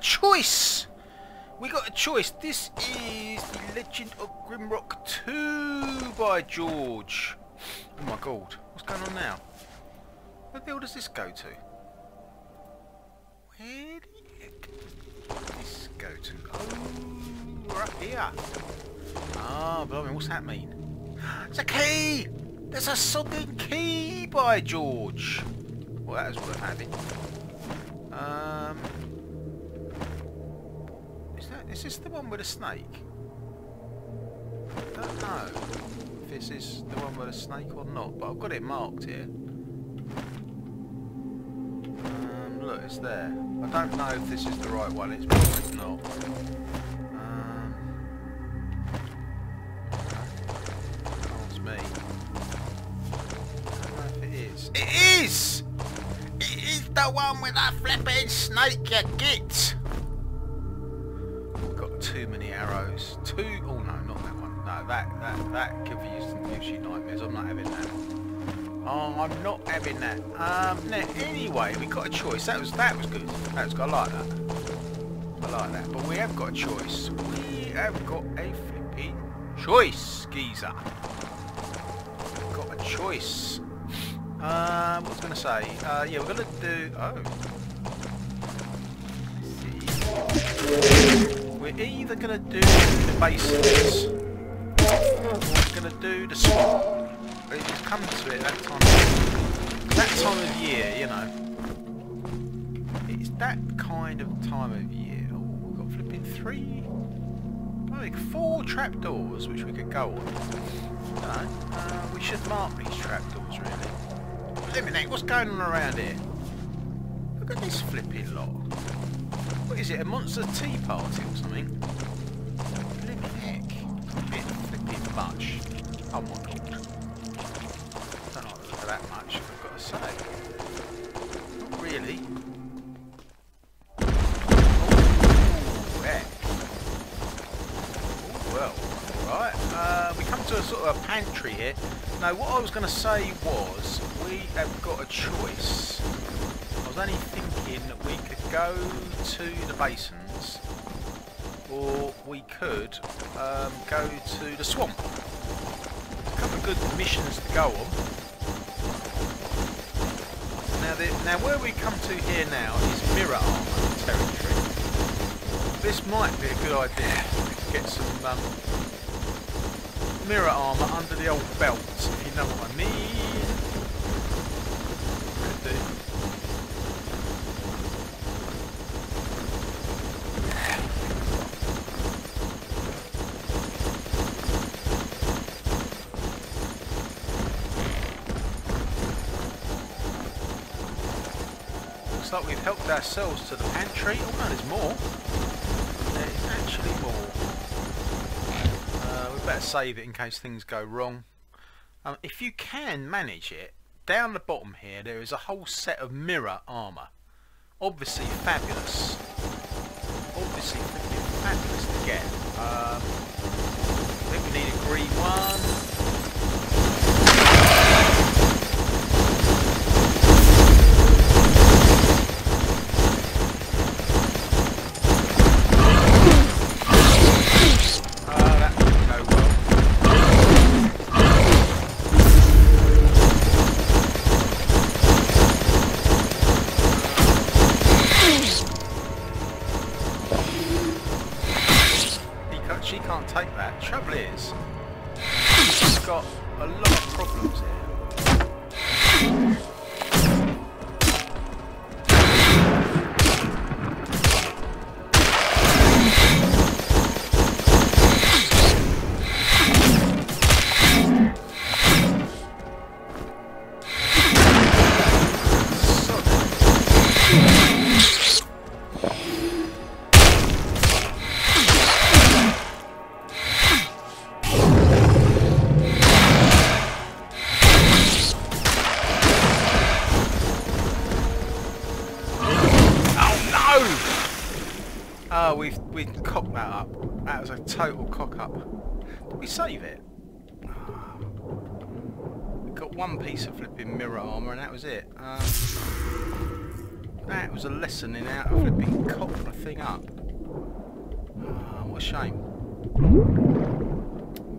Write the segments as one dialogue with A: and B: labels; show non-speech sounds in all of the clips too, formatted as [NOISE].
A: choice! We got a choice. This is the Legend of Grimrock 2 by George. Oh my god. What's going on now? Where the hell does this go to? Where the heck does this go to? Oh, we're up here. Ah, blimey, what's that mean? It's a key! There's a sodding key by George! Well, that is worth having. Um, is this the one with a snake? I don't know if this is the one with a snake or not, but I've got it marked here. Um, look, it's there. I don't know if this is the right one. It's probably not. Um, me. I know if it is. It is! It is the one with the flipping snake, you git! That, that gives you, gives you nightmares. I'm not having that. Oh, I'm not having that. Um, now, anyway, we got a choice. That was that was good. That was good. I like that. I like that. But we have got a choice. We have got a flippy choice, geezer. Got a choice. Um, what was going to say? Uh, yeah, we're going to do... Oh. We're either going to do the basics, we're going to do the swamp. It's come to it that time. That time of year, you know. It's that kind of time of year. Oh, we've got flipping three, like four trapdoors which we could go on. Know, uh, we should mark these trapdoors really. Eliminate. What's going on around here? Look at this flipping lot. What is it? A monster tea party or something? Flipping heck. A bit flipping much. God. Don't like look that much, I've got to say. Not really. Oh. Oh, well, right. Uh, we come to a sort of a pantry here. Now, what I was going to say was, we have got a choice. I was only thinking that we could go to the basins, or we could um, go to the swamp. Good missions to go on. Now, the, now where we come to here now is mirror armour territory. This might be a good idea to get some um, mirror armour under the old belt, if you know what I mean. Could do. Looks like we've helped ourselves to the pantry. Oh no, there's more. There's actually more. Uh, we better save it in case things go wrong. Um, if you can manage it, down the bottom here there is a whole set of mirror armour. Obviously fabulous. Obviously fabulous to get. Um, I think we need a green one. We save it? We got one piece of flipping mirror armour and that was it. Um, that was was a lesson in how to flipping cock the thing up. Ah, what a shame.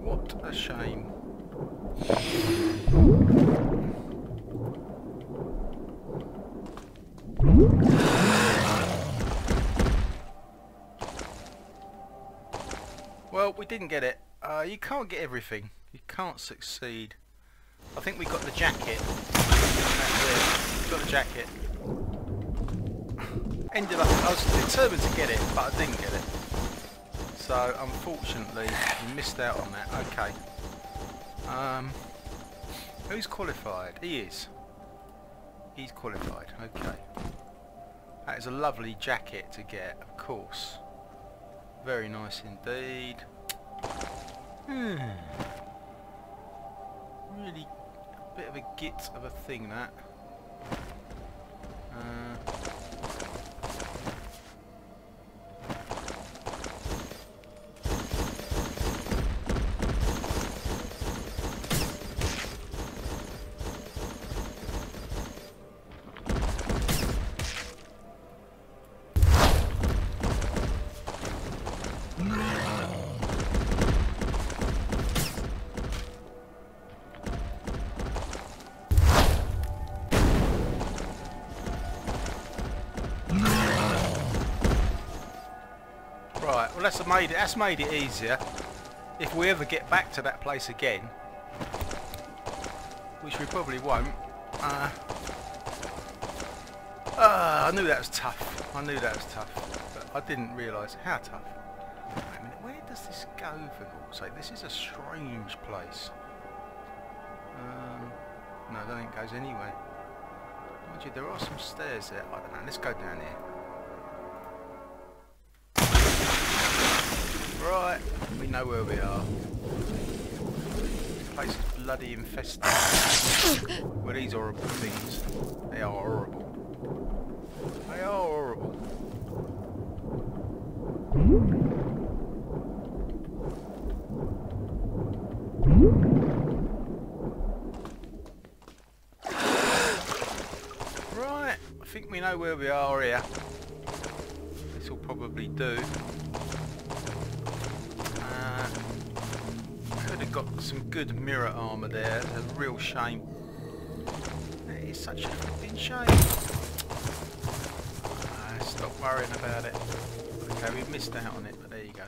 A: What a shame. Well, we didn't get it. Uh, you can't get everything. You can't succeed. I think we got the jacket. Got the jacket. Ended up, I was determined to get it, but I didn't get it. So, unfortunately, we missed out on that. Okay. Um, who's qualified? He is. He's qualified. Okay. That is a lovely jacket to get, of course. Very nice indeed. Hmm. Really a bit of a git of a thing that. Uh, that's made it. That's made it easier. If we ever get back to that place again, which we probably won't. Uh, uh, I knew that was tough. I knew that was tough, but I didn't realise how tough. Wait a minute. Where does this go? For God's sake, this is a strange place. Um, no, I don't think it goes anywhere. Mind you, there are some stairs there. I don't know. Let's go down here. Right, we know where we are. This place is bloody infested with these horrible things. They are horrible. Armour there. It's a real shame. It is such a flipping shame. Ah, stop worrying about it. Okay, we've missed out on it, but there you go.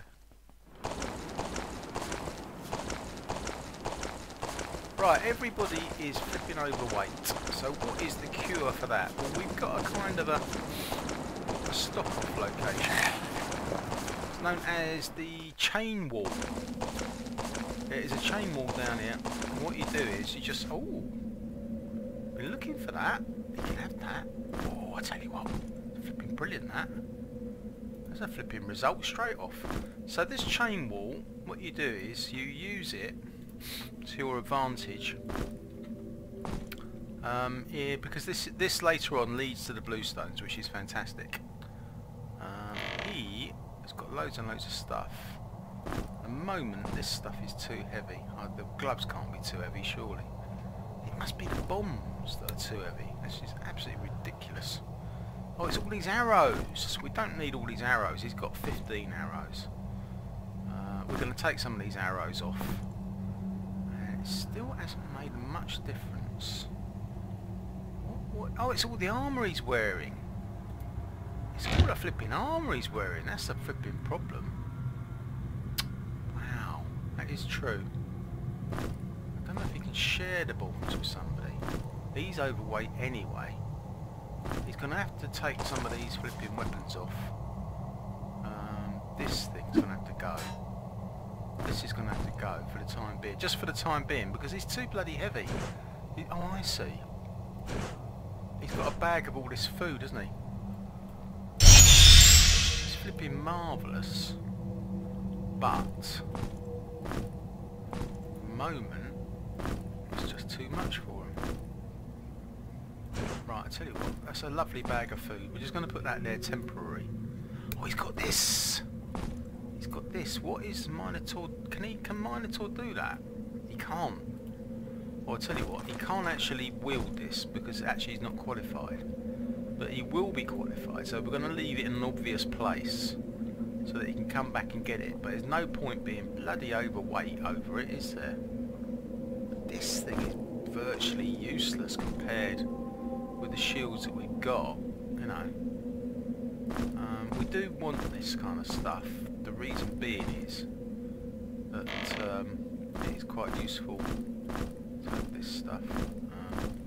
A: Right, everybody is flipping overweight. So what is the cure for that? Well, we've got a kind of a, a stop-off location. It's known as the chain wall. There is a chain wall down here. What you do is you just... Oh! Been looking for that. You can have that. Oh, I tell you what. Flipping brilliant, that. There's a flipping result straight off. So this chain wall, what you do is you use it to your advantage. Um, yeah, because this this later on leads to the bluestones, which is fantastic. Um, he has got loads and loads of stuff. The moment, this stuff is too heavy. Oh, the gloves can't be too heavy, surely. It must be the bombs that are too heavy. This is absolutely ridiculous. Oh, it's all these arrows. We don't need all these arrows. He's got 15 arrows. Uh, we're going to take some of these arrows off. It still hasn't made much difference. What, what? Oh, it's all the armour he's wearing. It's all the flipping armour he's wearing. That's the flipping problem. That is true. I don't know if you can share the bombs with somebody. He's overweight anyway. He's going to have to take some of these flipping weapons off. Um, this thing's going to have to go. This is going to have to go for the time being. Just for the time being, because he's too bloody heavy. He, oh, I see. He's got a bag of all this food, hasn't he? It's flipping marvellous. But moment, it's just too much for him. Right, I tell you what, that's a lovely bag of food. We're just going to put that there temporary. Oh, he's got this! He's got this. What is Minotaur? Can he? Can Minotaur do that? He can't. Well, I'll tell you what, he can't actually wield this because actually he's not qualified. But he will be qualified, so we're going to leave it in an obvious place so that he can come back and get it. But there's no point being bloody overweight over it, is there? This thing is virtually useless compared with the shields that we've got, you know. Um, we do want this kind of stuff. The reason being is that um, it is quite useful to have this stuff. Um,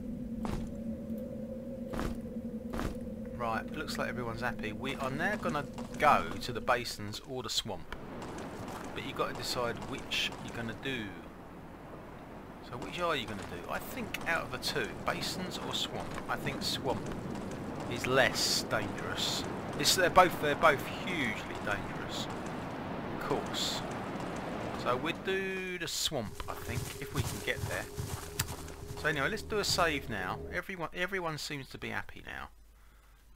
A: right, looks like everyone's happy. We are now going to go to the basins or the swamp. But you've got to decide which you're going to do. So which are you going to do? I think out of the two, basins or swamp, I think swamp is less dangerous. It's, they're both they're both hugely dangerous, of course. So we'd do the swamp, I think, if we can get there. So anyway, let's do a save now. Everyone everyone seems to be happy now.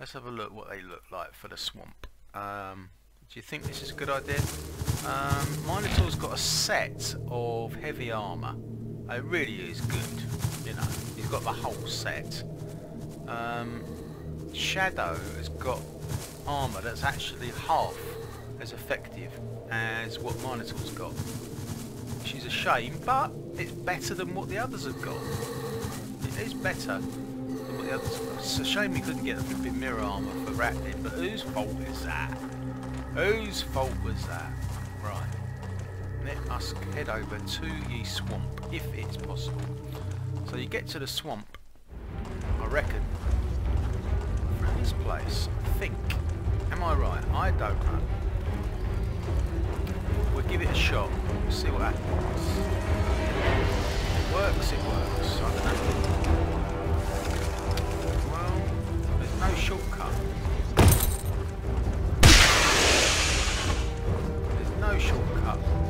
A: Let's have a look what they look like for the swamp. Um, do you think this is a good idea? Um, Minotaur's got a set of heavy armour. It really is good, you know. He's got the whole set. Um, Shadow has got armour that's actually half as effective as what Minotaur's got. Which is a shame, but it's better than what the others have got. It is better It's a shame we couldn't get a flipping mirror armour for Rattlin, but whose fault is that? Whose fault was that? Right. Let us head over to ye swamp, if it's possible. So you get to the swamp, I reckon, from this place, I think. Am I right? I don't know. We'll give it a shot. We'll see what happens. It works, it works. I don't know. No shortcut. There's no shortcut.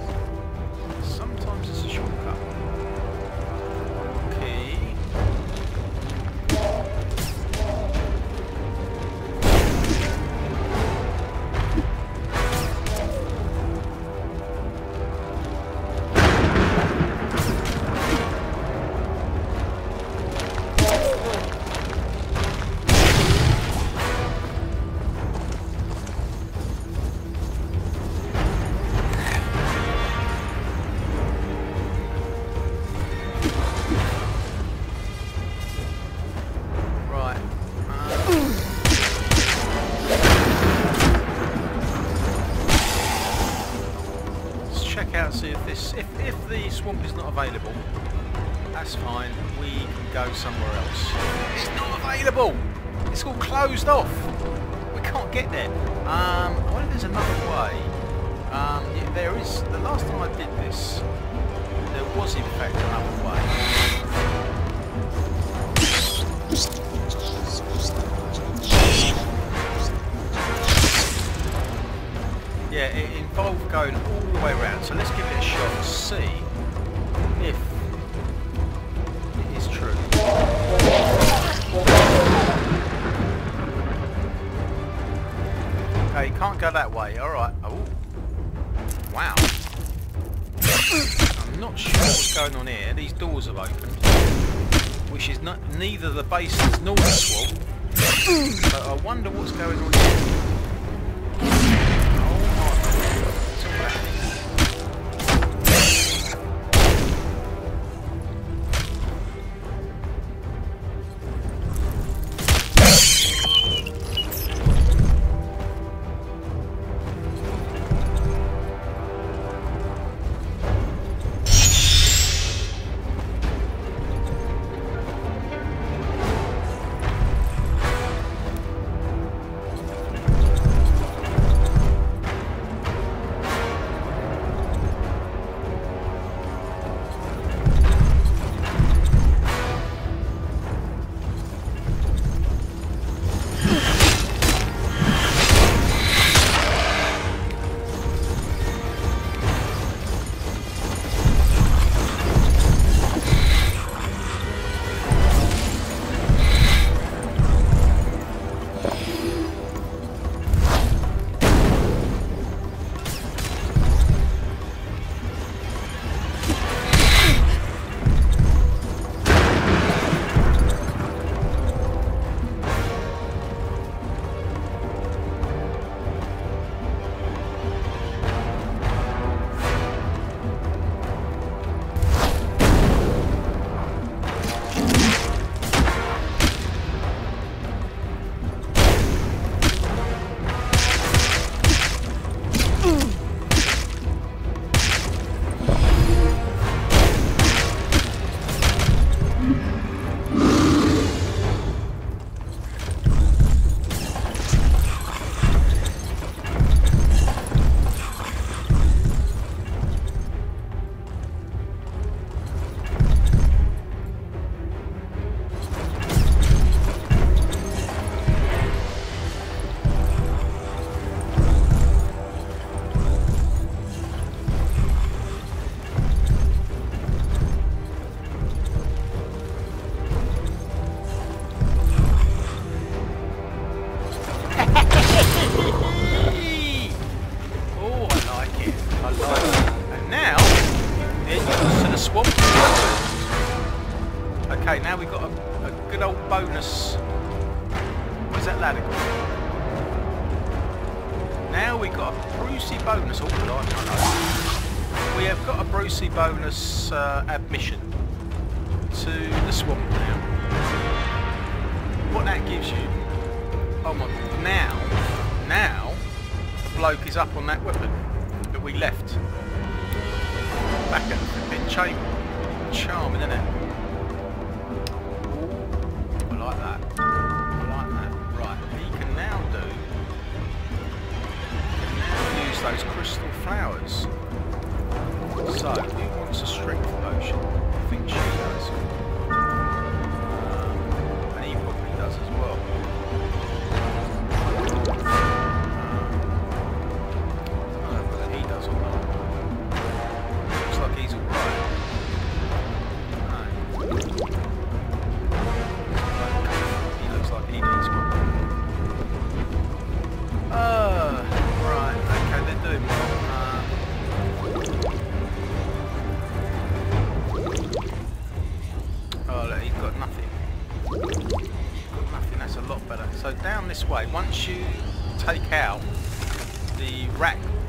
A: Somewhere else. It's not available. It's all closed off. We can't get there. Um, I wonder if there's another way. Um, yeah, there is. The last time I did this, there was in fact another way. Doors have opened, which is not neither the basins nor the swamp. But I wonder what's going on here. Is up on that weapon that we left. Back at the flipping chamber.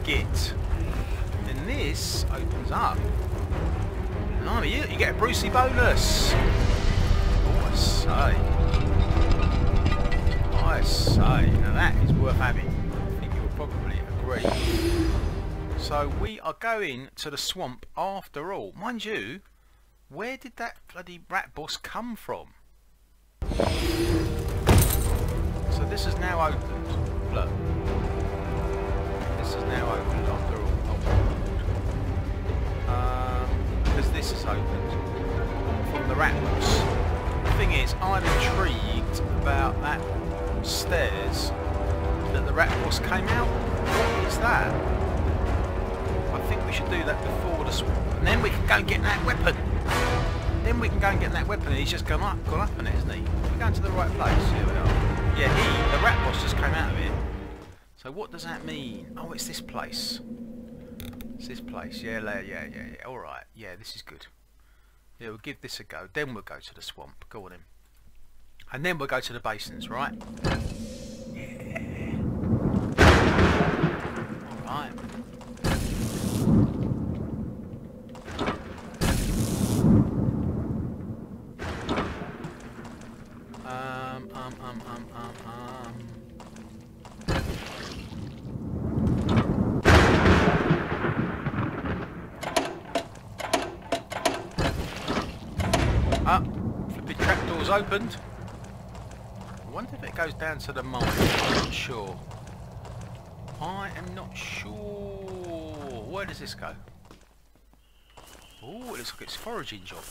A: Git, then this opens up. Blimey, you, you get a Brucey bonus! Oh, I say. I say. Now that is worth having. I think you'll probably agree. So we are going to the swamp after all. Mind you, where did that bloody rat boss come from? So this is now opened. Look. This is now opened after all. Because this is opened from the rat boss. The thing is, I'm intrigued about that stairs that the rat boss came out. What is that? I think we should do that before the swamp, and then we can go and get that weapon. Then we can go and get that weapon. He's just gone up, gone up on it, isn't he? We're going to the right place. Here we are. Yeah, he, the rat boss, just came out of it. So what does that mean? Oh, it's this place. It's this place. Yeah, yeah, yeah, yeah. All right. Yeah, this is good. Yeah, we'll give this a go. Then we'll go to the swamp. Go on in. And then we'll go to the basins, right? Yeah. All right. Um, um, um, um, um, um. Ah, flipping trapdoor's opened. I wonder if it goes down to the mine. I'm not sure. I am not sure. Where does this go? Oh, it looks like it's foraging job.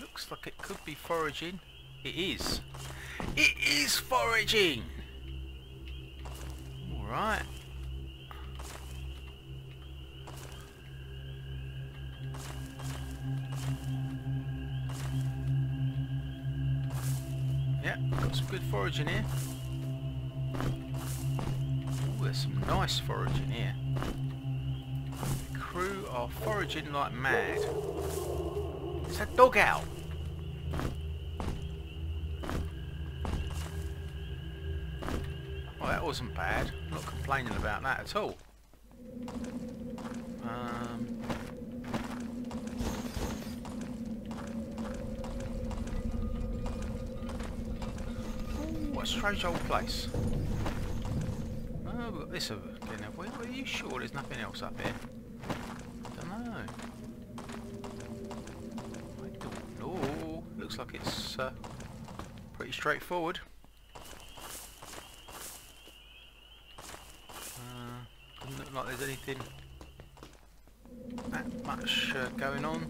A: Looks like it could be foraging. It is. It is foraging! Alright. Yeah, got some good foraging here. Ooh, there's some nice foraging here. The crew are foraging like mad. It's a dog out? Well, that wasn't bad. I'm not complaining about that at all. Um, ooh, what a strange old place. Oh, again? Are you sure there's nothing else up here? don't know. I don't know. Looks like it's uh, pretty straightforward. Uh, doesn't look like there's anything that much uh, going on.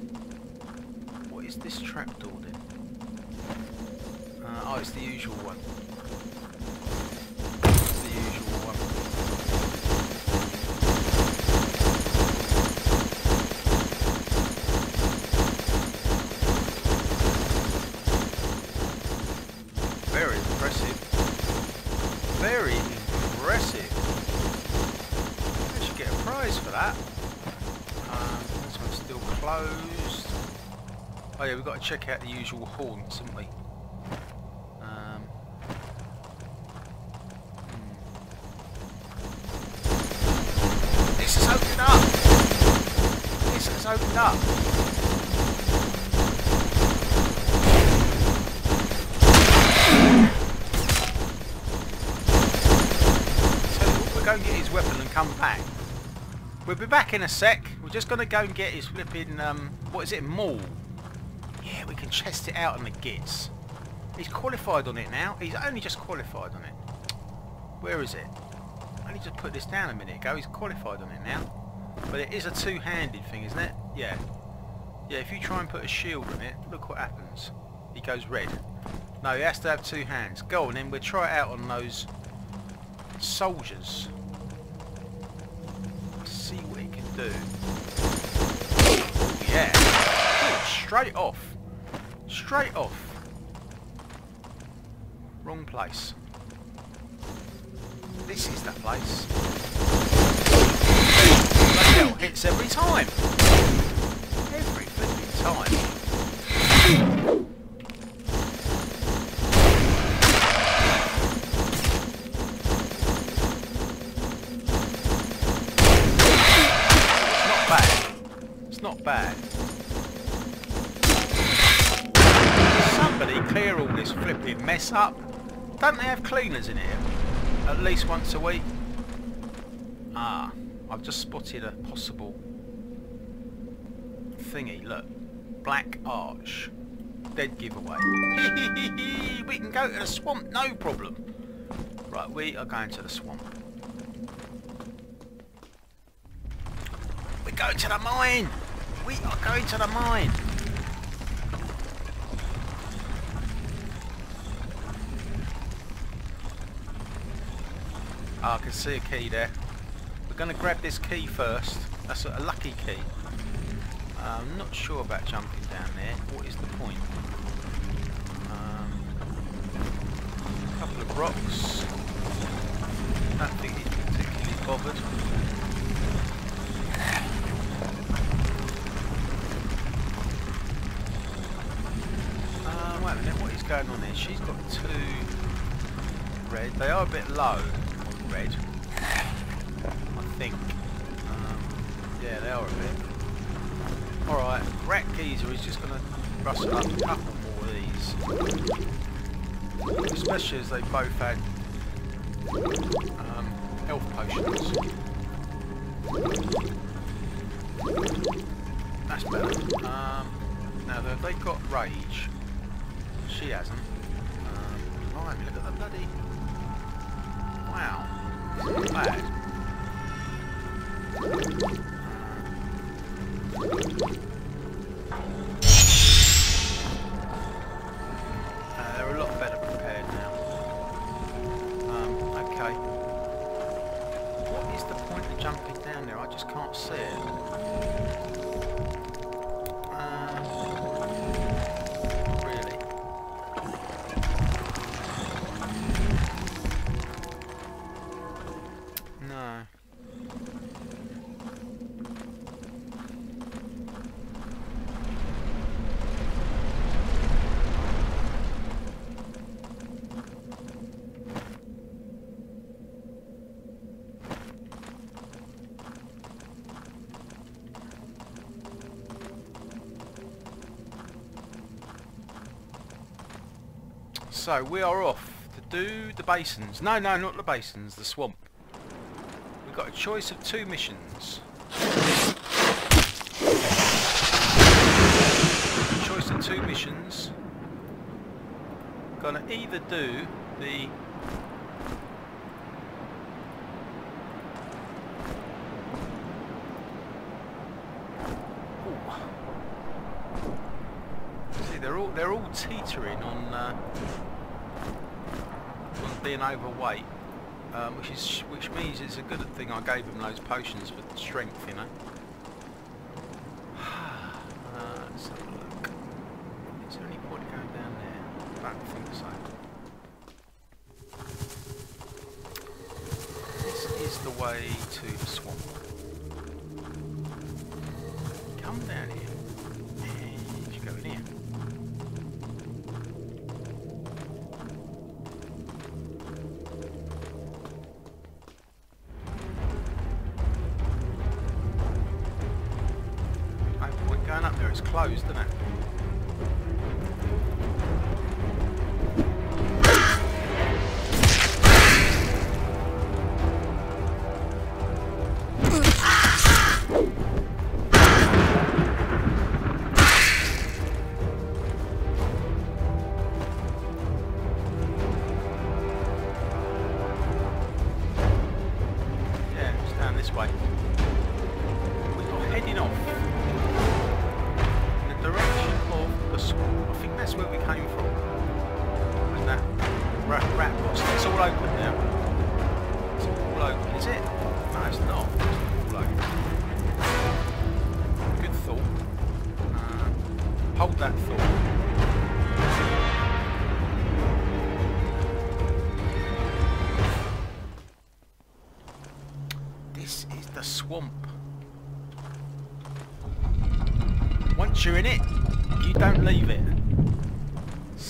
A: What is this trapdoor then? Uh, oh, it's the usual one. It's the usual one. Very impressive. Very impressive. I should get a prize for that. Um, this one's still closed. Oh yeah, we've got to check out the usual haunts, haven't we? Um, hmm. This has opened up! This has opened up! Tell you what, we'll go and get his weapon and come back. We'll be back in a sec. We're just going to go and get his flipping, um, what is it, maul? Yeah, we can chest it out on the gits. He's qualified on it now. He's only just qualified on it. Where is it? I only just put this down a minute ago. He's qualified on it now. But it is a two-handed thing, isn't it? Yeah. Yeah, if you try and put a shield on it, look what happens. He goes red. No, he has to have two hands. Go on then, we'll try it out on those soldiers. Do. Yeah. Oh, straight off. Straight off. Wrong place. This is that place. Hell, hits every time. Every flipping time. It's not bad. Bad. Somebody clear all this flipping mess up. Don't they have cleaners in here? At least once a week? Ah, I've just spotted a possible thingy, look. Black Arch. Dead giveaway. [LAUGHS] we can go to the swamp, no problem. Right, we are going to the swamp. We're going to the mine! We are going to the mine! Ah, I can see a key there. We're going to grab this key first. That's a, lucky key. I'm not sure about jumping down there. What is the bit low on red. I think. Um, yeah, they are a bit. Alright, Rat Geezer is just going to rustle up a couple more of these. Especially as they both had um, health potions. So we are off to do the basins. No, no, not the basins, the swamp. We've got a choice of two missions. choice of two missions. Gonna either do the See, they're all they're all teetering on uh, on being overweight, um, which is which means it's a good thing I gave him those potions for strength, you know. Looks closed, isn't it?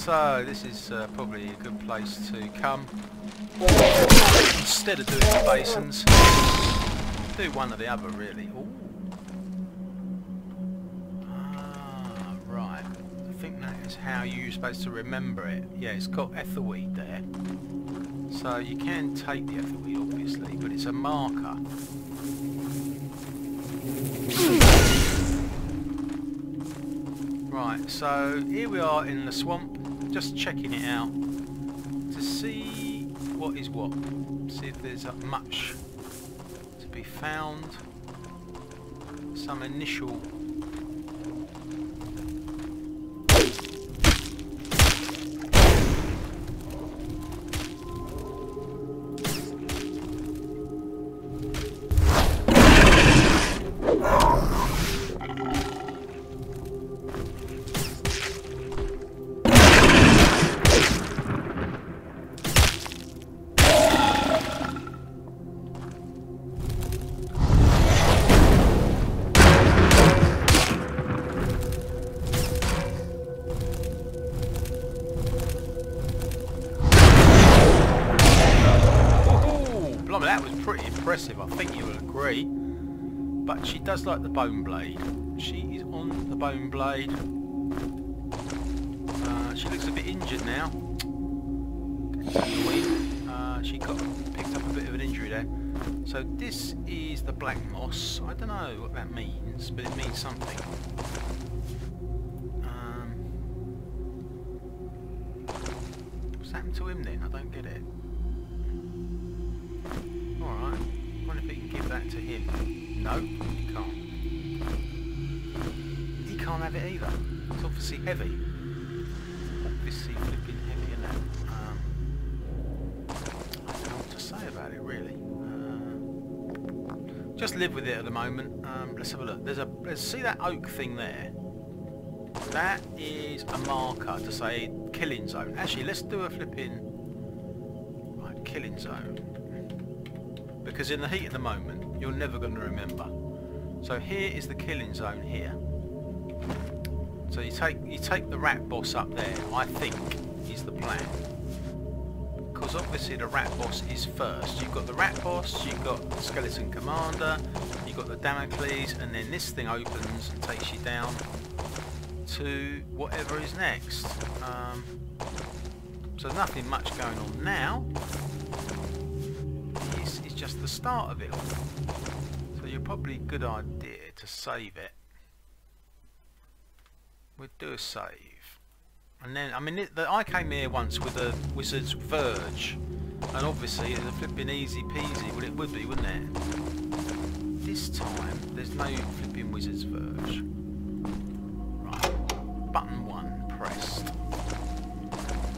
A: So this is uh, probably a good place to come. Instead of doing the basins, do one or the other really. Ooh. Ah, right. I think that is how you're supposed to remember it. Yeah, it's got etherweed there. So you can take the etherweed obviously, but it's a marker. Right, so here we are in the swamp, just checking it out to see what is what. See if there's uh, much to be found. Some initial does like the bone blade. She is on the bone blade. Uh, she looks a bit injured now. Uh, she got picked up a bit of an injury there. So this is the black moss. I don't know what that means, but it means something. Um, what's happened to him then? I don't get it. Alright. wonder if he can give that to him. No, he can't. He can't have it either. It's obviously heavy. Obviously flipping heavy, isn't it? Um, I don't know what to say about it really. Uh, just live with it at the moment. Um, let's have a look. There's a let's see that oak thing there. That is a marker to say killing zone. Actually, let's do a flipping right killing zone because in the heat of the moment you're never going to remember. So here is the killing zone here. So you take you take the rat boss up there. I think is the plan. Because obviously the rat boss is first. You've got the rat boss, you've got the skeleton commander, you've got the Damocles, and then this thing opens and takes you down to whatever is next. Um, so nothing much going on now. The start of it all. So you're probably a good idea to save it. We'll do a save. And then, I mean, it, the, I came here once with a Wizard's Verge. And obviously it's a flipping easy peasy. Well, it would be, wouldn't it? This time, there's no flipping Wizard's Verge. Right. Button 1 pressed.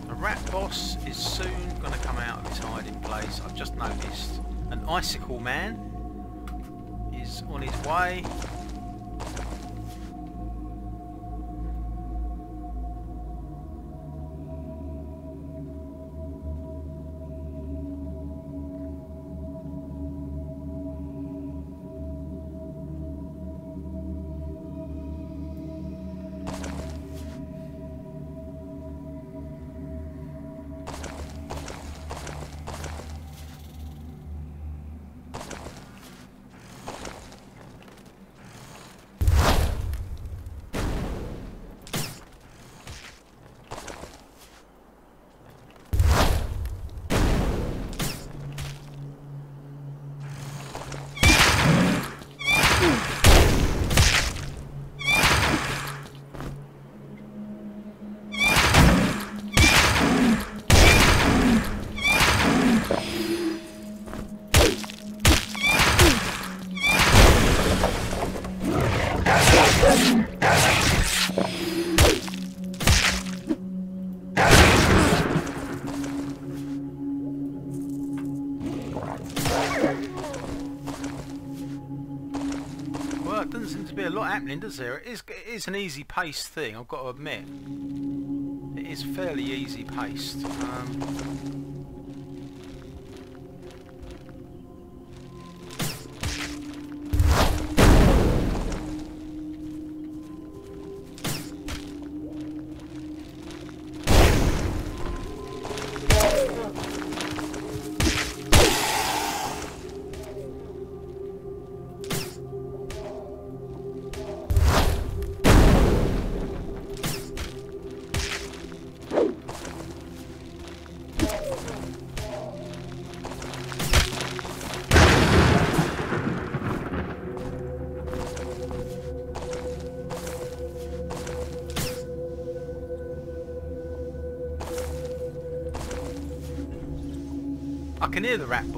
A: The rat boss is soon going to come out of his hiding place. I've just noticed an icicle man is on his way. happening, does there? It is, it is an easy paced thing, I've got to admit. It is fairly easy paced. Um, near the raptor.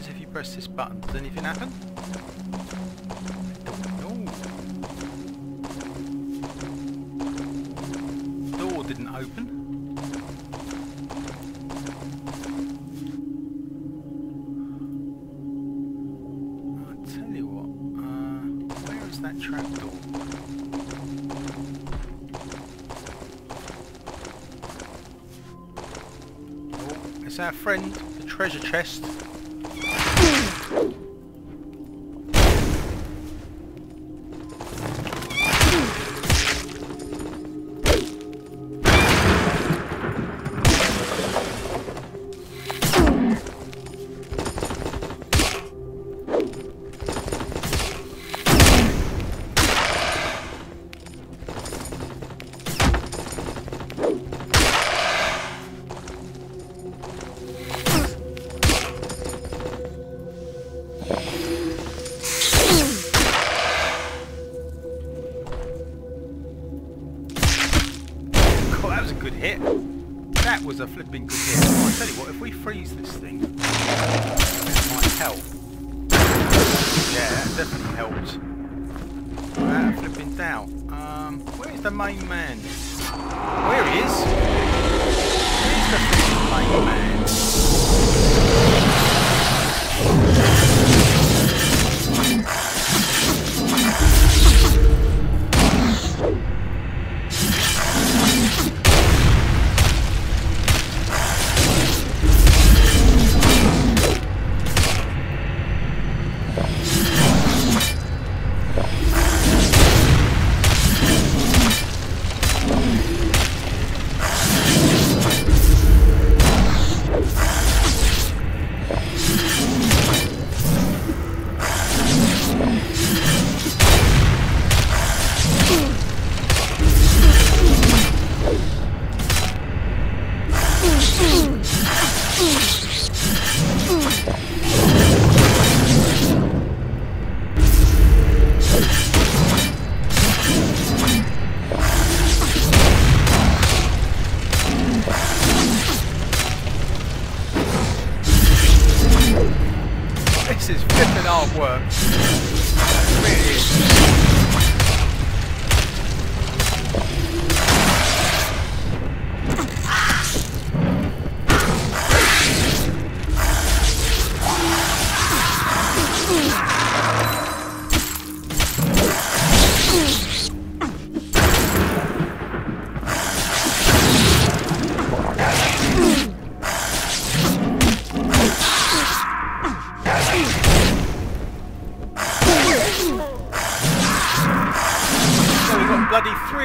A: happens if you press this button? Does anything happen? I don't know. Door didn't open. our friend, the treasure chest.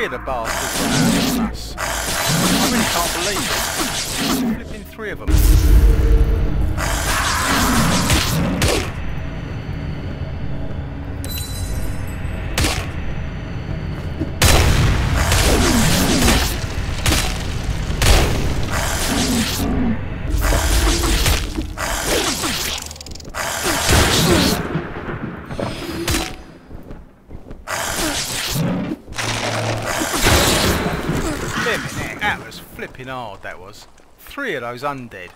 A: Three of the bastards. I really can't believe it. Flipping three of them. Of those undead.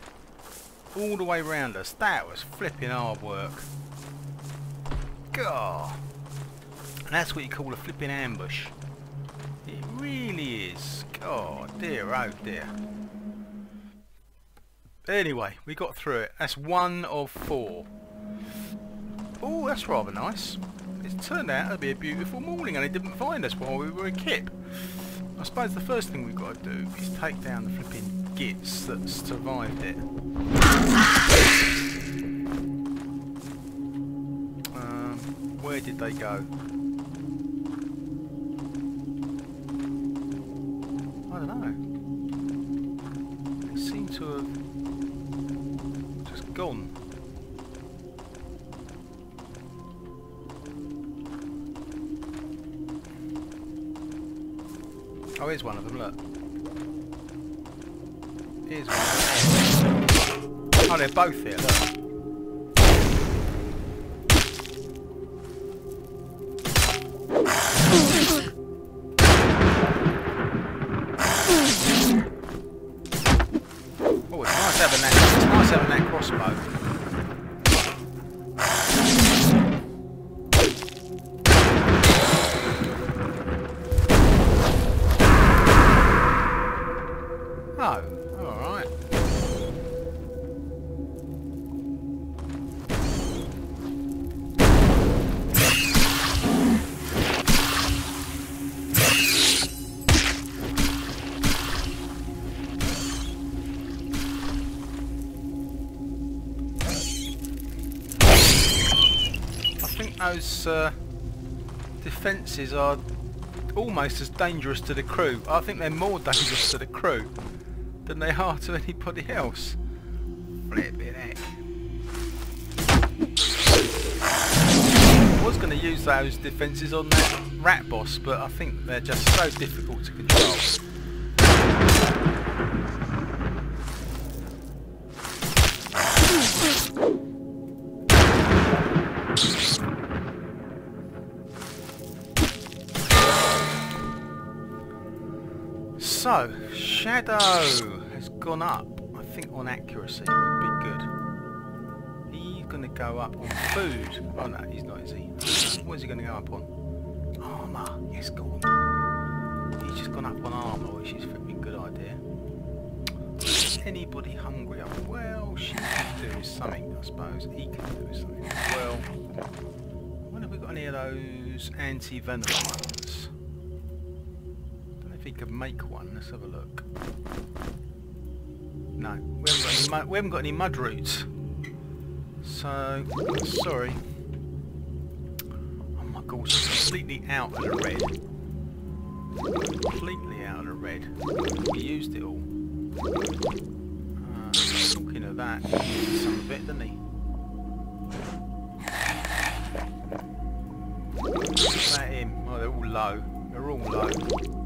A: All the way round us. That was flipping hard work. God. And that's what you call a flipping ambush. It really is. God, dear, oh dear. Anyway, we got through it. That's one of four. Oh, that's rather nice. It turned out to be a beautiful morning and it didn't find us while we were in Kip. I suppose the first thing we've got to do is take down the flipping gits that survived it. Um, where did they go? I don't know. They seem to have just gone. Oh, here's one of them, look. Oh, they're both here, look. Those uh, defences are almost as dangerous to the crew. I think they're more [LAUGHS] dangerous to the crew than they are to anybody else. Flipping heck. I was going to use those defences on that rat boss, but I think they're just so difficult to control. So, Shadow has gone up. I think on accuracy would be good. He's going to go up on food. Oh no, he's not, is he? What is he going to go up on? Armour. Yes, go on. He's just gone up on armour, which is a good idea. Anybody hungry? Oh, well, she can do something, I suppose. He can do something as well. When have we got any of those anti-venom he could make one. Let's have a look. No, we haven't got any, we haven't got any mudworts. So, sorry. Oh my god, completely out of the red. Completely out of the red. He used it all. Uh, talking of that, some of it, didn't he? Is him? Oh, they're all low. They're all low.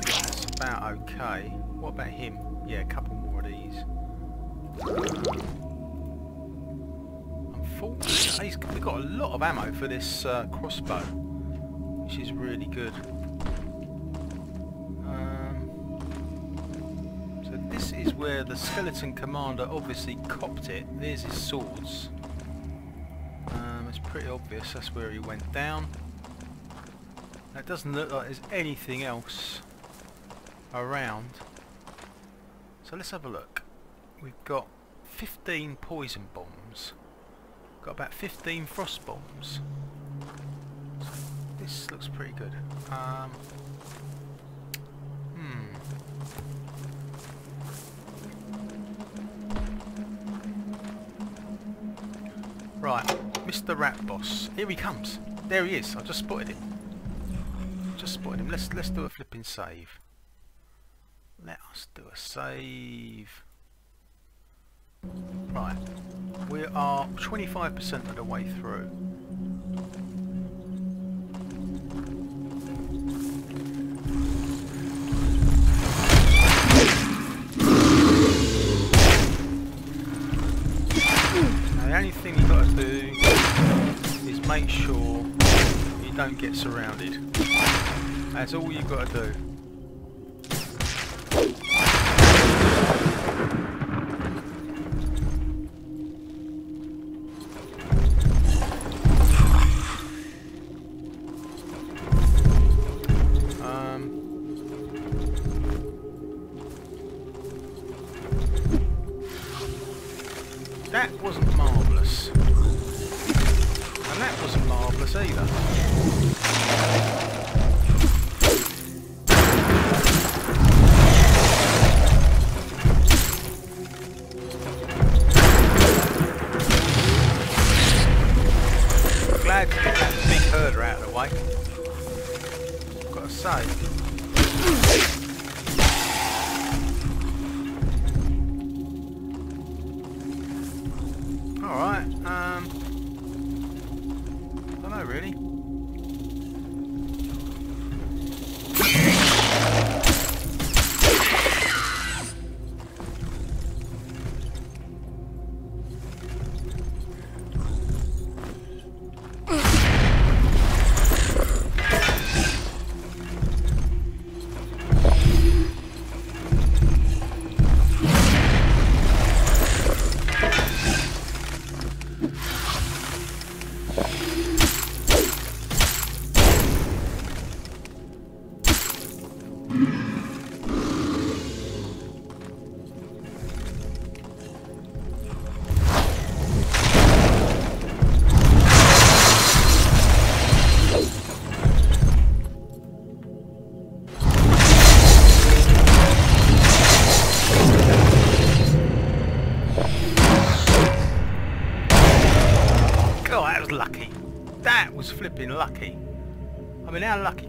A: That's about okay. What about him? Yeah, a couple more of these. Unfortunately, we've got a lot of ammo for this uh, crossbow, which is really good. Um, so this is where the skeleton commander obviously copped it. There's his swords. It's pretty obvious that's where he went down. It doesn't look like there's anything else around. So let's have a look. We've got 15 poison bombs. Got about 15 frost bombs. So this looks pretty good. Um, hmm. Right, Mr. Rat Boss. Here he comes. There he is. I just spotted him. Just spotted him. Let's let's do a flipping save. Let us do a save. Right. We are 25% of the way through. The only thing you've got to do make sure you don't get surrounded. That's all you've got to do.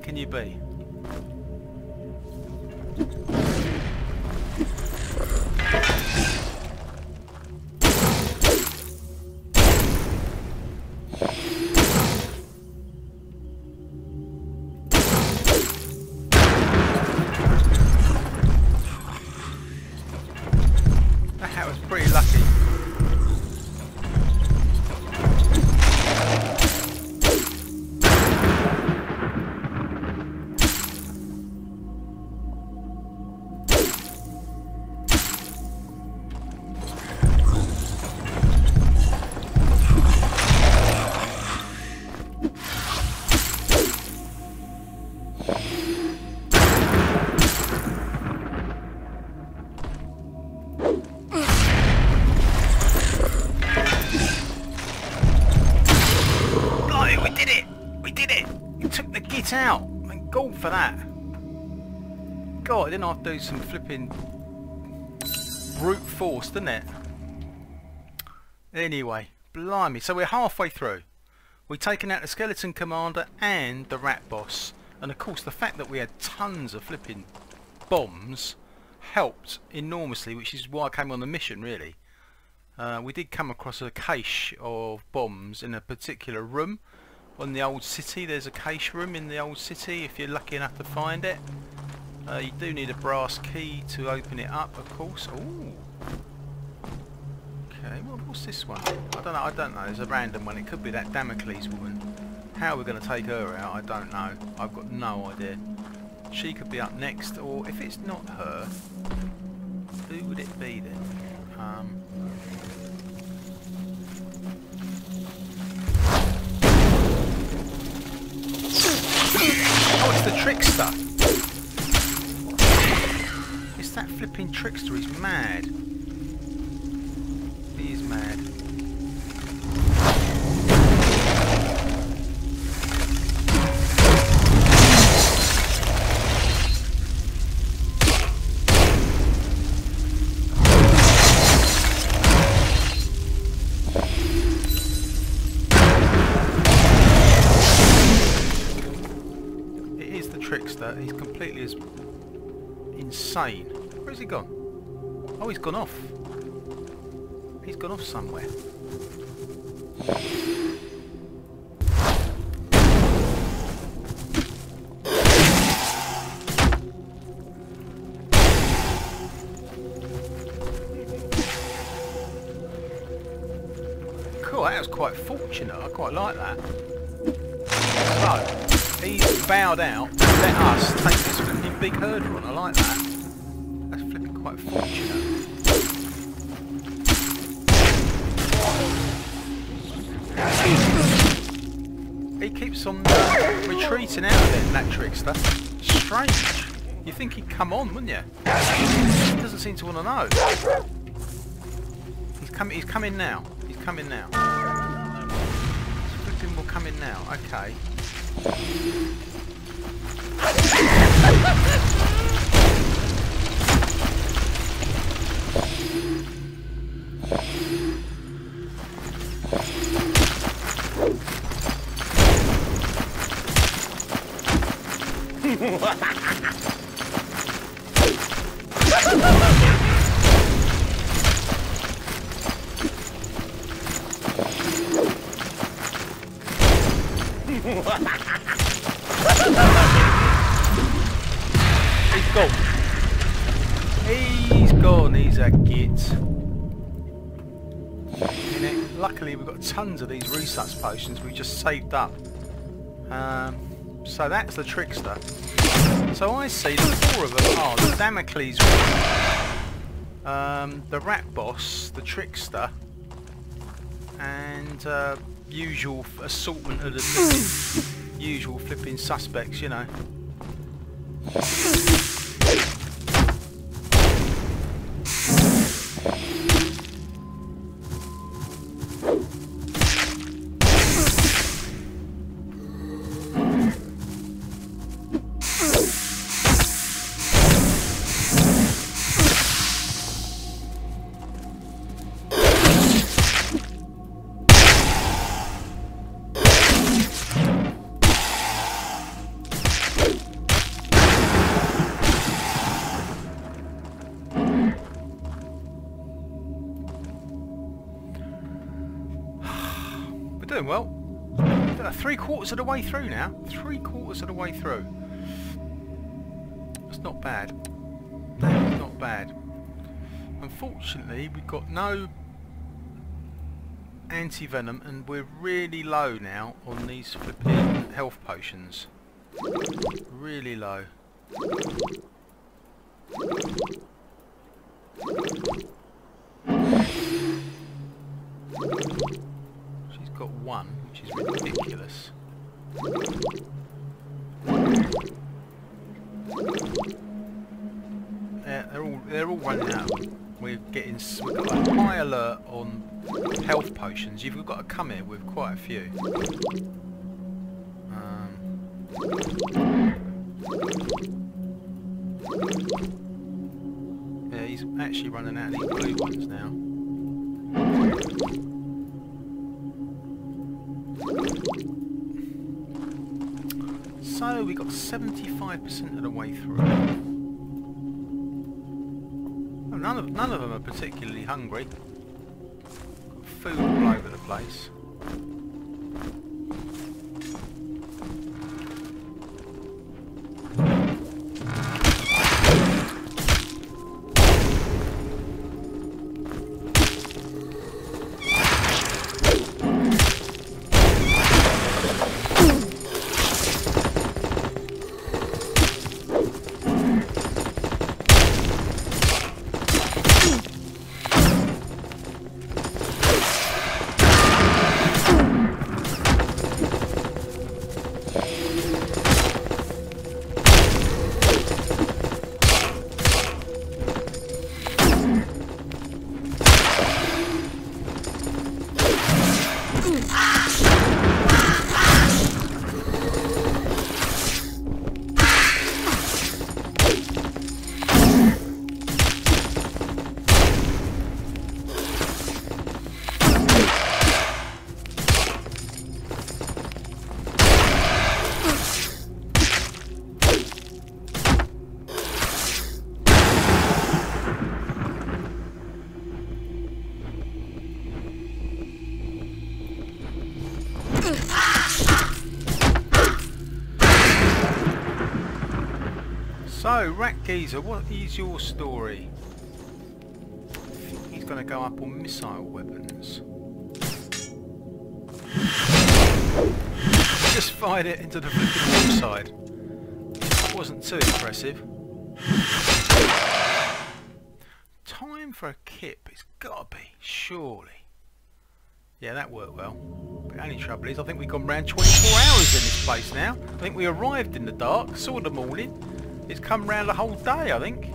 A: Can you be? God, didn't I do some flipping brute force, didn't it? Anyway, blimey, so we're halfway through. We've taken out the skeleton commander and the rat boss. And of course the fact that we had tons of flipping bombs helped enormously, which is why I came on the mission really. Uh, we did come across a cache of bombs in a particular room on the old city. There's a cache room in the old city if you're lucky enough to find it. Uh, you do need a brass key to open it up, of course. Ooh. Okay, what's this one? I don't know. I don't know. There's a random one. It could be that Damocles woman. How we're going to take her out, I don't know. I've got no idea. She could be up next, or if it's not her, who would it be then? Um, Oh, it's the trickster. That flipping trickster. is mad. Where's he gone? Oh, he's gone off. He's gone off somewhere. Cool, that was quite fortunate. I quite like that. So, he's bowed out. Let us take this big herder on. I like that. On uh, retreating out of it, that trickster. Strange. You think he'd come on, wouldn't you? He doesn't seem to want to know. He's coming. He's coming now. He's coming now. Flipping will come in now. Okay. He's gone. He's gone. He's a git. Luckily, we've got tons of these resus potions we just saved up. Um, so that's the trickster. So I see the four of them are the Damocles um, the rat boss, the trickster, and uh, usual assortment of the [SIGHS] usual flipping suspects, you know. Quarters of the way through now. Three quarters of the way through. That's not bad. That is not bad. Unfortunately, we've got no anti-venom and we're really low now on these flipping health potions. Really low. She's got one, which is ridiculous. Yeah, they're all they're all running out. We're getting we've a high alert on health potions. You've got to come here with quite a few. Um, yeah, he's actually running out of these blue ones now. So we got 75% of the way through. Oh, none of none of them are particularly hungry. Got food all over the place. So, Rat Geezer, what is your story? He's going to go up on missile weapons. Just fired it into the flipping side. Wasn't too impressive. Time for a kip. It's got to be, surely. Yeah, that worked well. But only trouble is, I think we've gone round 24 hours in this place now. I think we arrived in the dark, saw the morning. It's come round the whole day, I think.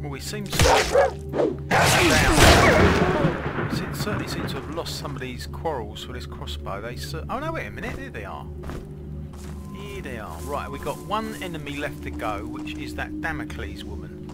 A: Well, we seem to down. It certainly seems to have lost some of these quarrels for this crossbow. They oh no, wait a minute, there they are. Here they are. Right, we've got one enemy left to go, which is that Damocles woman.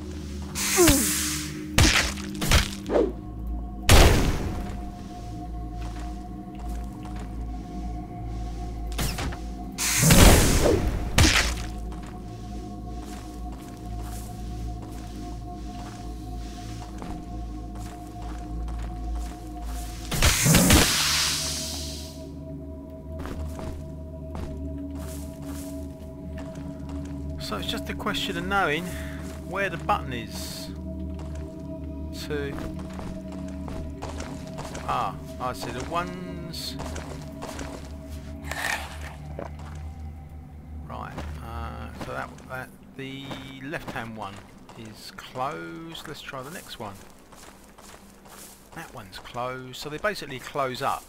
A: Just a question of knowing where the button is to... Ah, I see the ones... Right, uh, so that, that the left-hand one is closed. Let's try the next one. That one's closed, so they basically close up.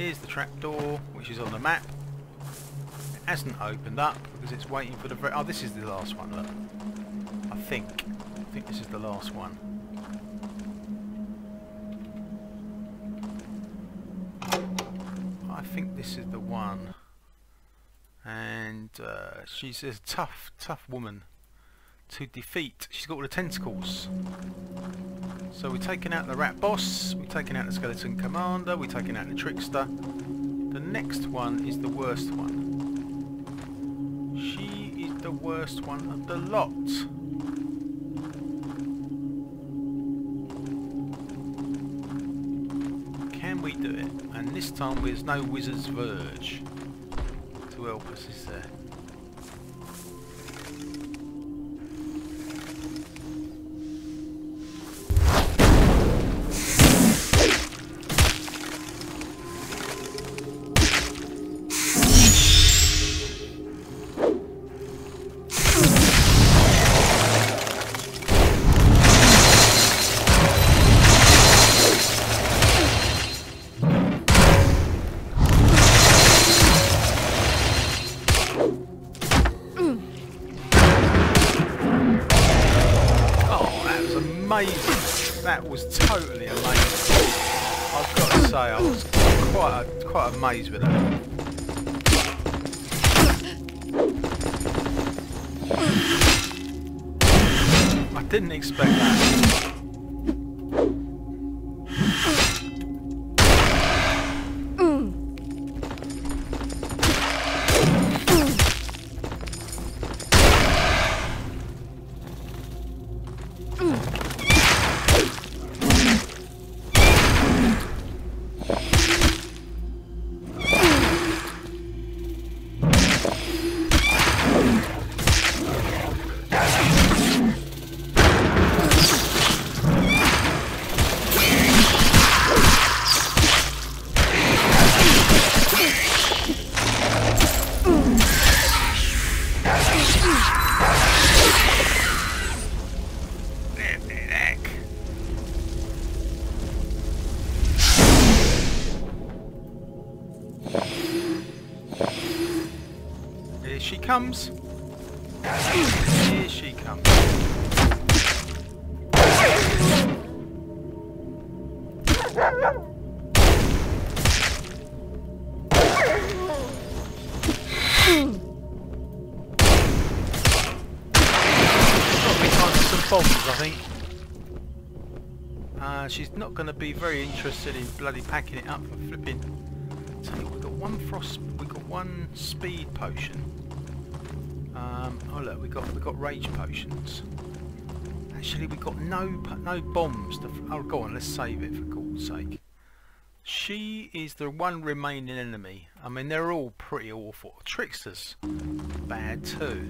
A: Here's the trapdoor, which is on the map. It hasn't opened up because it's waiting for the... Oh, this is the last one, look. I think. I think this is the last one. I think this is the one. And uh, she's a tough, tough woman to defeat. She's got all the tentacles. So we're taking out the rat boss, we're taking out the skeleton commander, we're taking out the trickster. The next one is the worst one. She is the worst one of the lot. Can we do it? And this time there's no wizard's verge to help us, is there? Very interested in bloody packing it up and flipping. So we've got one frost, we've got one speed potion. Um, oh look, we got we got rage potions. Actually, we got no no bombs. To, oh, go on, let's save it for God's sake. She is the one remaining enemy. I mean, they're all pretty awful. Tricksters, bad too.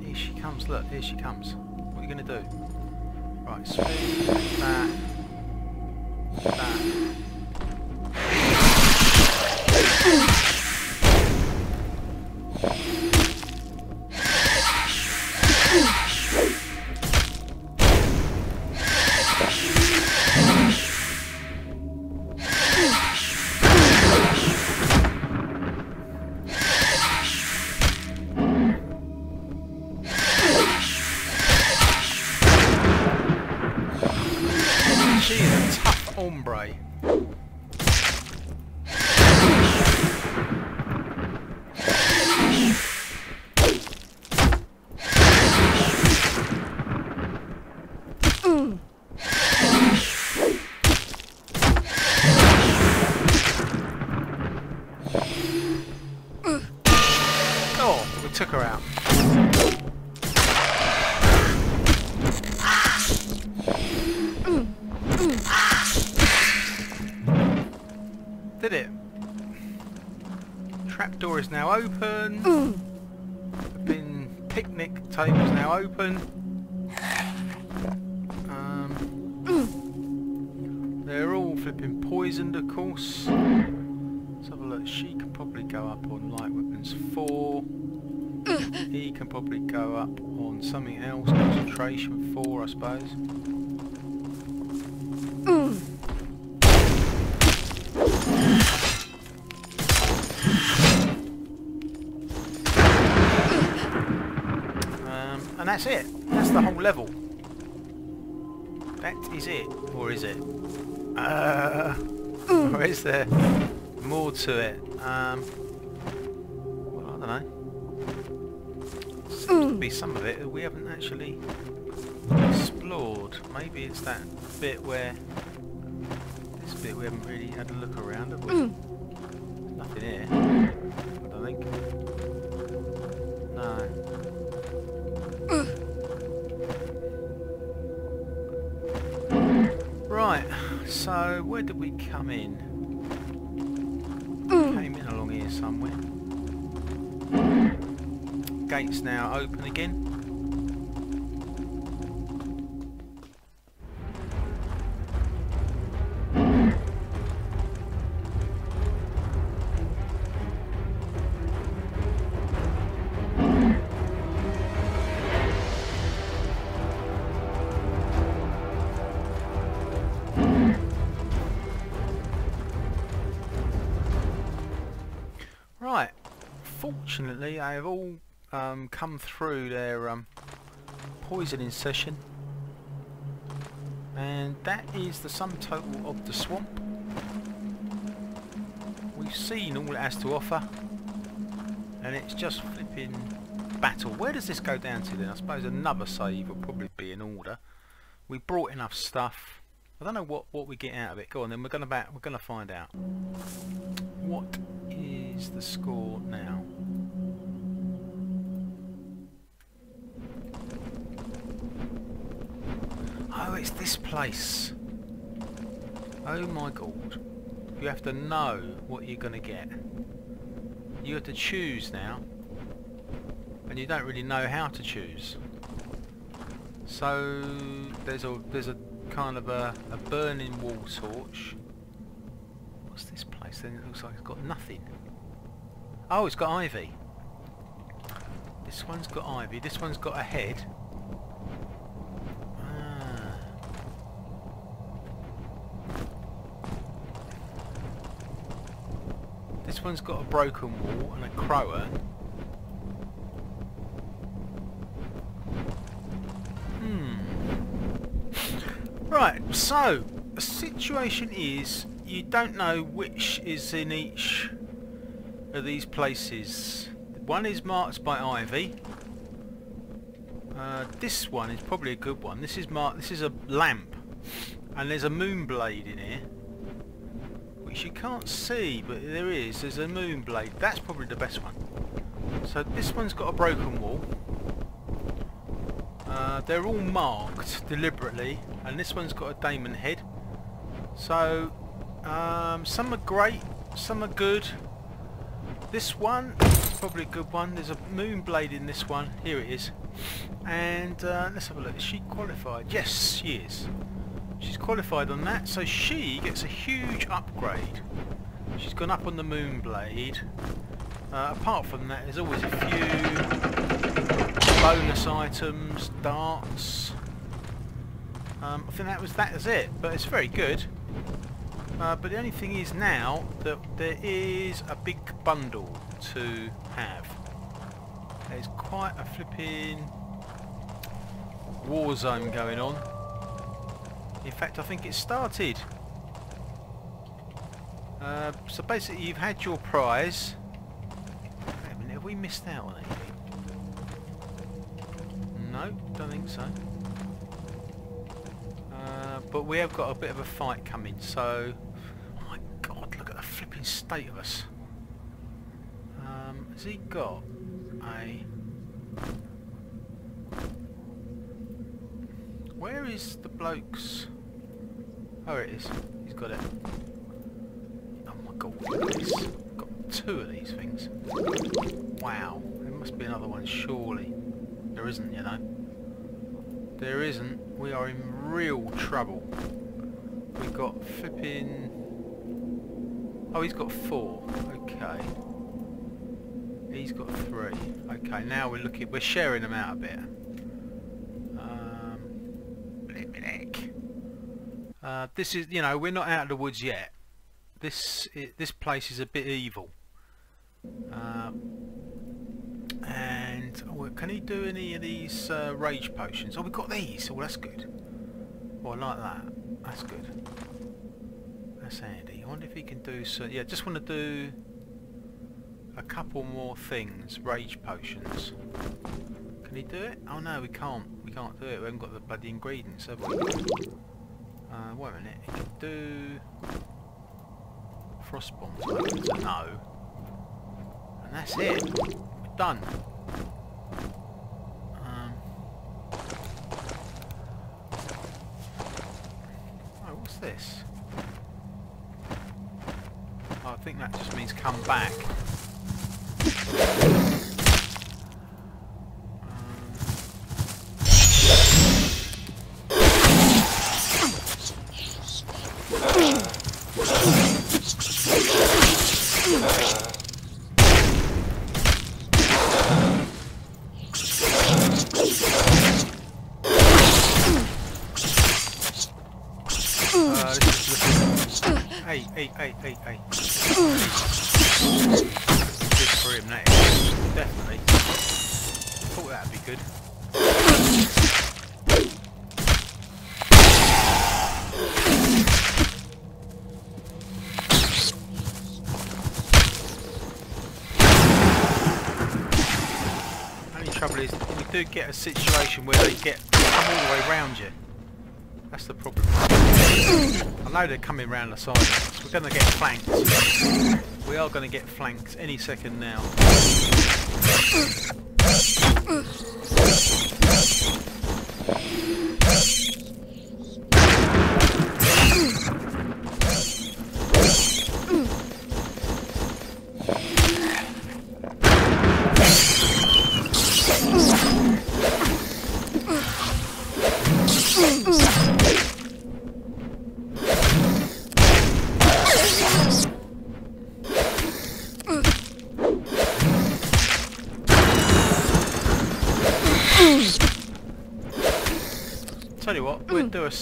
A: Here she comes. Look, here she comes. What are you going to do? Right, speed, that, that. [CLEARS THROAT] table's now open. Um, they're all flipping poisoned, of course. Let's have a look. She can probably go up on light weapons 4. [CLEARS THROAT] He can probably go up on something else. Concentration 4, I suppose. That's it. That's the whole level. That is it. Or is it? Uh, or is there more to it? Um, well, I don't know. Seems to be some of it that we haven't actually explored. Maybe it's that bit where... This bit we haven't really had a look around, have we? Nothing here. I don't think. No. Right, so where did we come in? Mm. Came in along here somewhere. Gates now open again. Unfortunately, they have all um, come through their um, poisoning session. And that is the sum total of the swamp. We've seen all it has to offer. And it's just flipping battle. Where does this go down to then? I suppose another save will probably be in order. We brought enough stuff. I don't know what, what we get out of it. Go on then, we're gonna we're gonna find out. What is the score now? Oh, it's this place. Oh my god. You have to know what you're going to get. You have to choose now. And you don't really know how to choose. So there's a there's a kind of a, a burning wall torch. What's this place then? It looks like it's got nothing. Oh, it's got ivy. This one's got ivy. This one's got a head. One's got a broken wall and a crower. Hmm. Right, so the situation is you don't know which is in each of these places. One is marked by ivy. Uh, this one is probably a good one. This is mar This is a lamp, and there's a moon blade in here, which you can't see, but there is. There's a moon blade. That's probably the best one. So this one's got a broken wall. Uh, they're all marked deliberately, and this one's got a diamond head. So um, some are great, some are good. This one, is probably a good one. There's a moon blade in this one. Here it is. And uh, let's have a look. Is she qualified? Yes, she is. She's qualified on that, so she gets a huge upgrade. She's gone up on the moon blade. Uh, apart from that, there's always a few bonus items, darts. Um, I think that was that is it, but it's very good. Uh, but the only thing is now that there is a big bundle to have. There's quite a flipping war zone going on. In fact, I think it started. Uh, so basically, you've had your prize. Wait a minute, have we missed out on anything? No, don't think so. Uh, but we have got a bit of a fight coming, so... Oh my god, look at the flipping state of us. Um, has he got a... Where is the bloke's... Oh, it is. He's got it. Oh my god, look at this. Got two of these things. Wow. There must be another one, surely. There isn't, you know. There isn't. We are in real trouble. We've got flipping... Oh, he's got four. Okay. He's got three. Okay, now we're looking... We're sharing them out a bit. Um, uh, this is, you know, we're not out of the woods yet. This this place is a bit evil. Uh, and oh, can he do any of these uh, rage potions? Oh, we've got these. Oh, that's good. Oh, I like that. That's good. That's handy. I wonder if he can do so. Yeah, just want to do a couple more things. Rage potions. Can he do it? Oh no, we can't. We can't do it. We haven't got the bloody ingredients, have we? Uh, wait a minute. He can do frost bombs. No. And that's it. We're done. Um. Oh, what's this? Oh, I think that just means come back. Situation where they get come all the way round you. That's the problem. I know they're coming round the side. We're going to get flanked. We are going to get flanked any second now.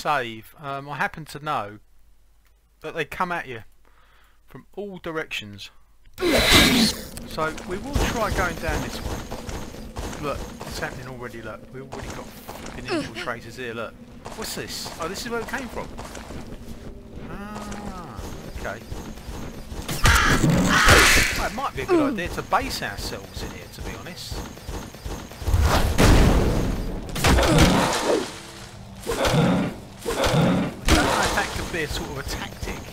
A: Save. Um, I happen to know that they come at you from all directions. So we will try going down this way. Look, it's happening already, look. We've already got infiltrators here, look. What's this? Oh, this is where it came from. Ah, okay. Well, it might be a good idea to base ourselves in here, to be honest. I don't know if that could be sort of a tactic.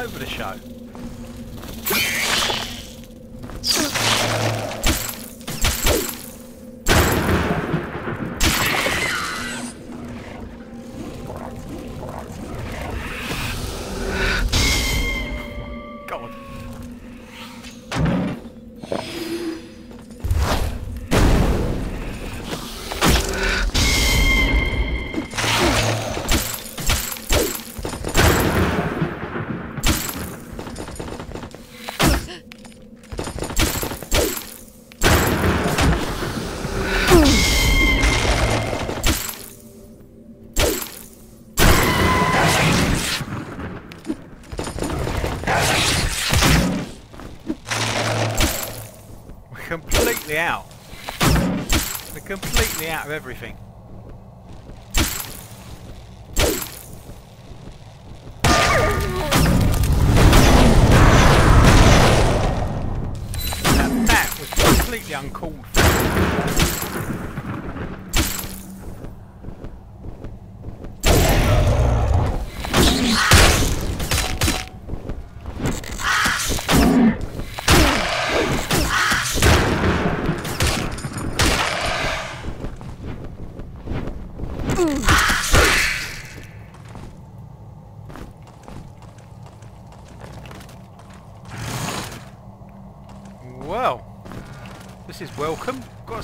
A: Over the show. Out of everything.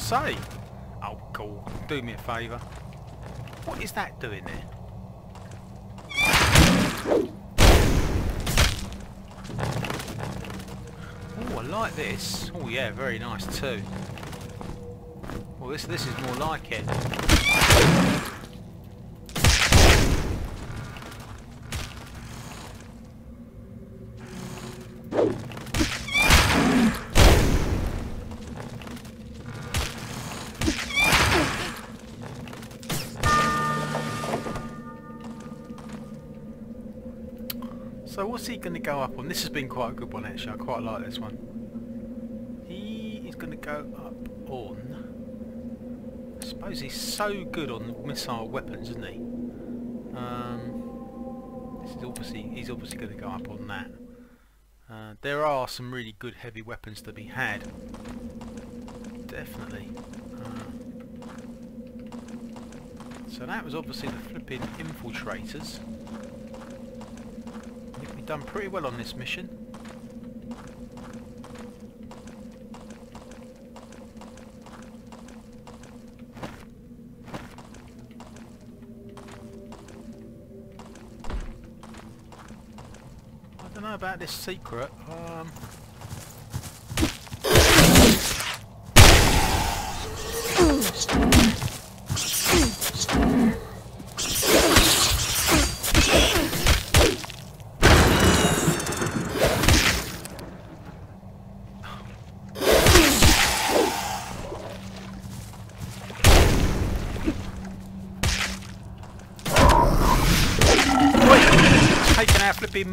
A: Say. Oh, cool. Do me a favour. What is that doing there? Oh, I like this. Oh yeah, very nice too. Well, this this is more like it. What's he going to go up on? This has been quite a good one actually. I quite like this one. He is going to go up on. I suppose he's so good on missile weapons, isn't he? Um, this is obviously he's obviously going to go up on that. Uh, there are some really good heavy weapons to be had. Definitely. Uh, so that was obviously the flipping infiltrators. We've done pretty well on this mission. I don't know about this secret.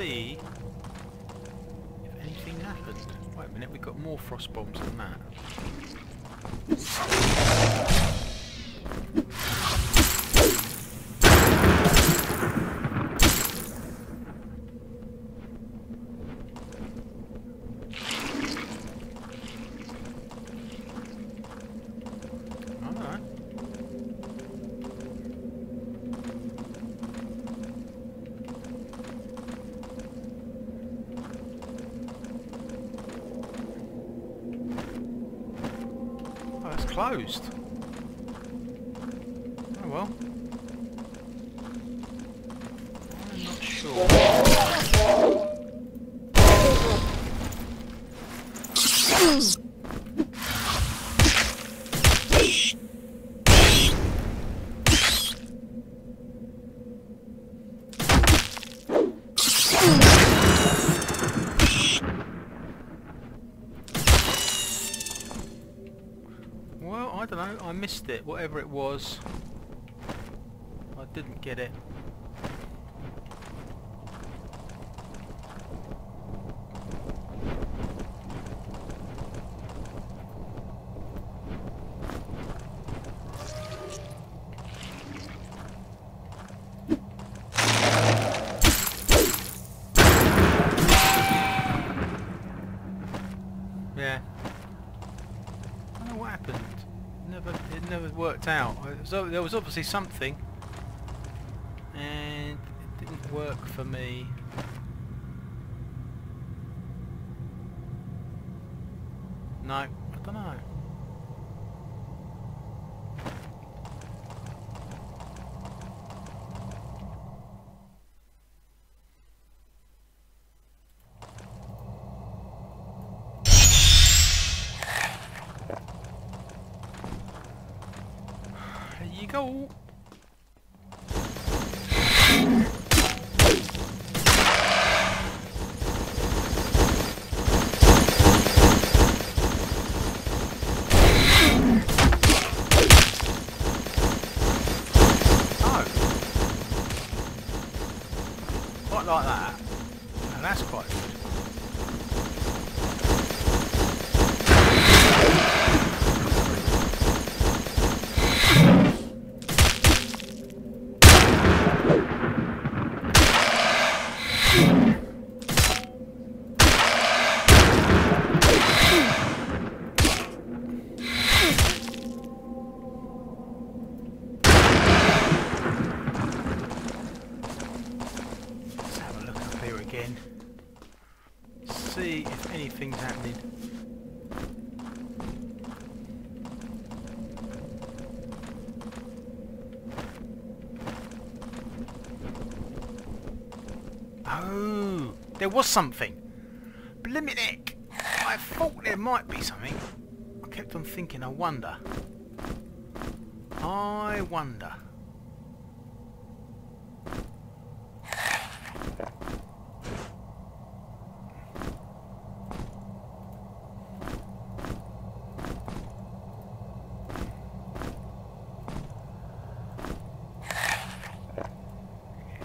A: see if anything happened. Wait a minute, we've got more frost bombs than that. Alright. Oh, it's closed. It. Whatever it was, I didn't get it. Yeah. I don't know what happened. Never, it never worked out. There was obviously something, and it didn't work for me. No, I don't know. There you go. Oh. Quite like that. Now that's quite good. Let's have a look up here again. See if anything's happening. Oh, there was something. Bliminick! I thought there might be something. I kept on thinking, I wonder. I wonder.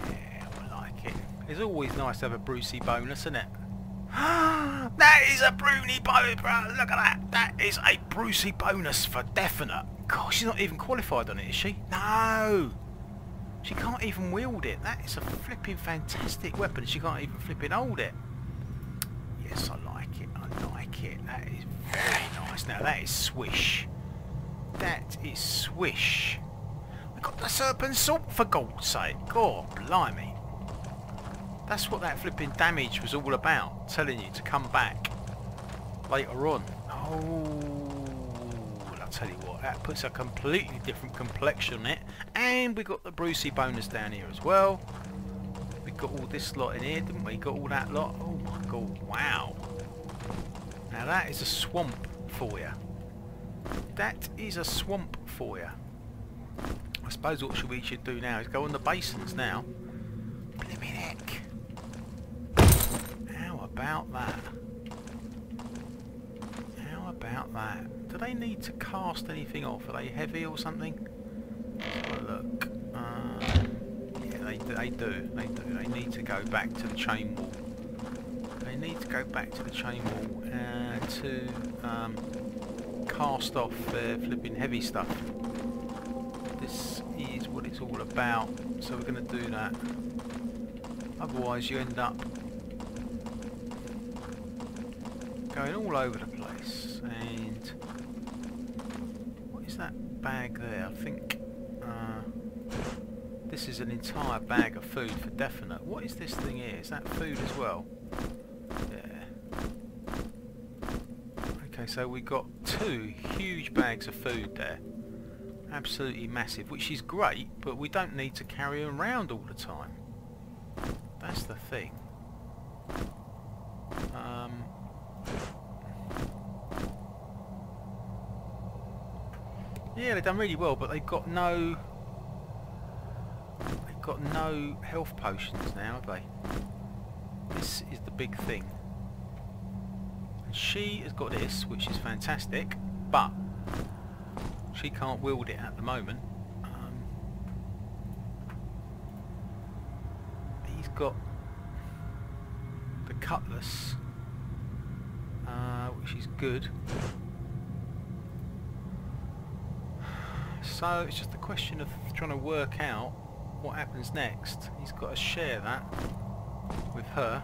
A: Yeah, I like it. It's always nice to have a Brucey bonus, isn't it? [GASPS] that is a Brucey bonus, bro. Look at that. That is a Brucey bonus for definite. Gosh, she's not even qualified on it, is she? No. She can't even wield it. That is a flipping fantastic weapon. She can't even flipping hold it. Yes, I like it. I like it. That is very nice. Now that is swish. That is swish. We got the serpent salt for God's sake. God, blimey. That's what that flipping damage was all about. Telling you to come back later on. Oh, I'll tell you what. That puts a completely different complexion on it. And we got the Brucey bonus down here as well. We got all this lot in here, didn't we? Got all that lot. Oh my god, wow. Now that is a swamp for you. That is a swamp for you. I suppose what should we should do now is go on the basins now. Blimey heck. How about that? How about that? Do they need to cast anything off? Are they heavy or something? Look. Um, yeah, they, they do. They do. They need to go back to the chain wall. They need to go back to the chain wall and to um, cast off flipping heavy stuff. This is what it's all about. So we're going to do that. Otherwise you end up going all over the place. And what is that bag there? I think uh, this is an entire bag of food for definite. What is this thing here? Is that food as well? Yeah. Okay, so we got two huge bags of food there. Absolutely massive, which is great, but we don't need to carry them around all the time. That's the thing. Um, yeah, they've done really well, but they've got no... They've got no health potions now, have they? This is the big thing. And she has got this, which is fantastic, but she can't wield it at the moment. Um, he's got the cutlass, uh, which is good. So it's just a question of trying to work out what happens next. He's got to share that with her.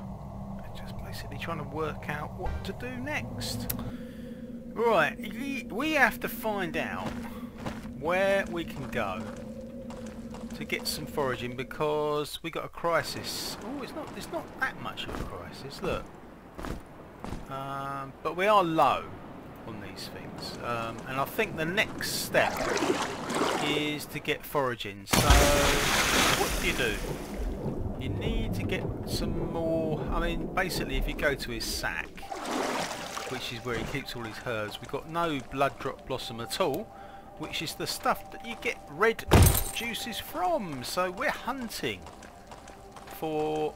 A: Just basically trying to work out what to do next. Right, we have to find out where we can go to get some foraging because we got a crisis. Oh, it's not it's not that much of a crisis. Look, um, but we are low on these things, um, and I think the next step is to get foraging. So, what do you do? You need to get some more. I mean, basically, if you go to his sack, which is where he keeps all his herds, we've got no blood drop blossom at all which is the stuff that you get red juices from. So we're hunting for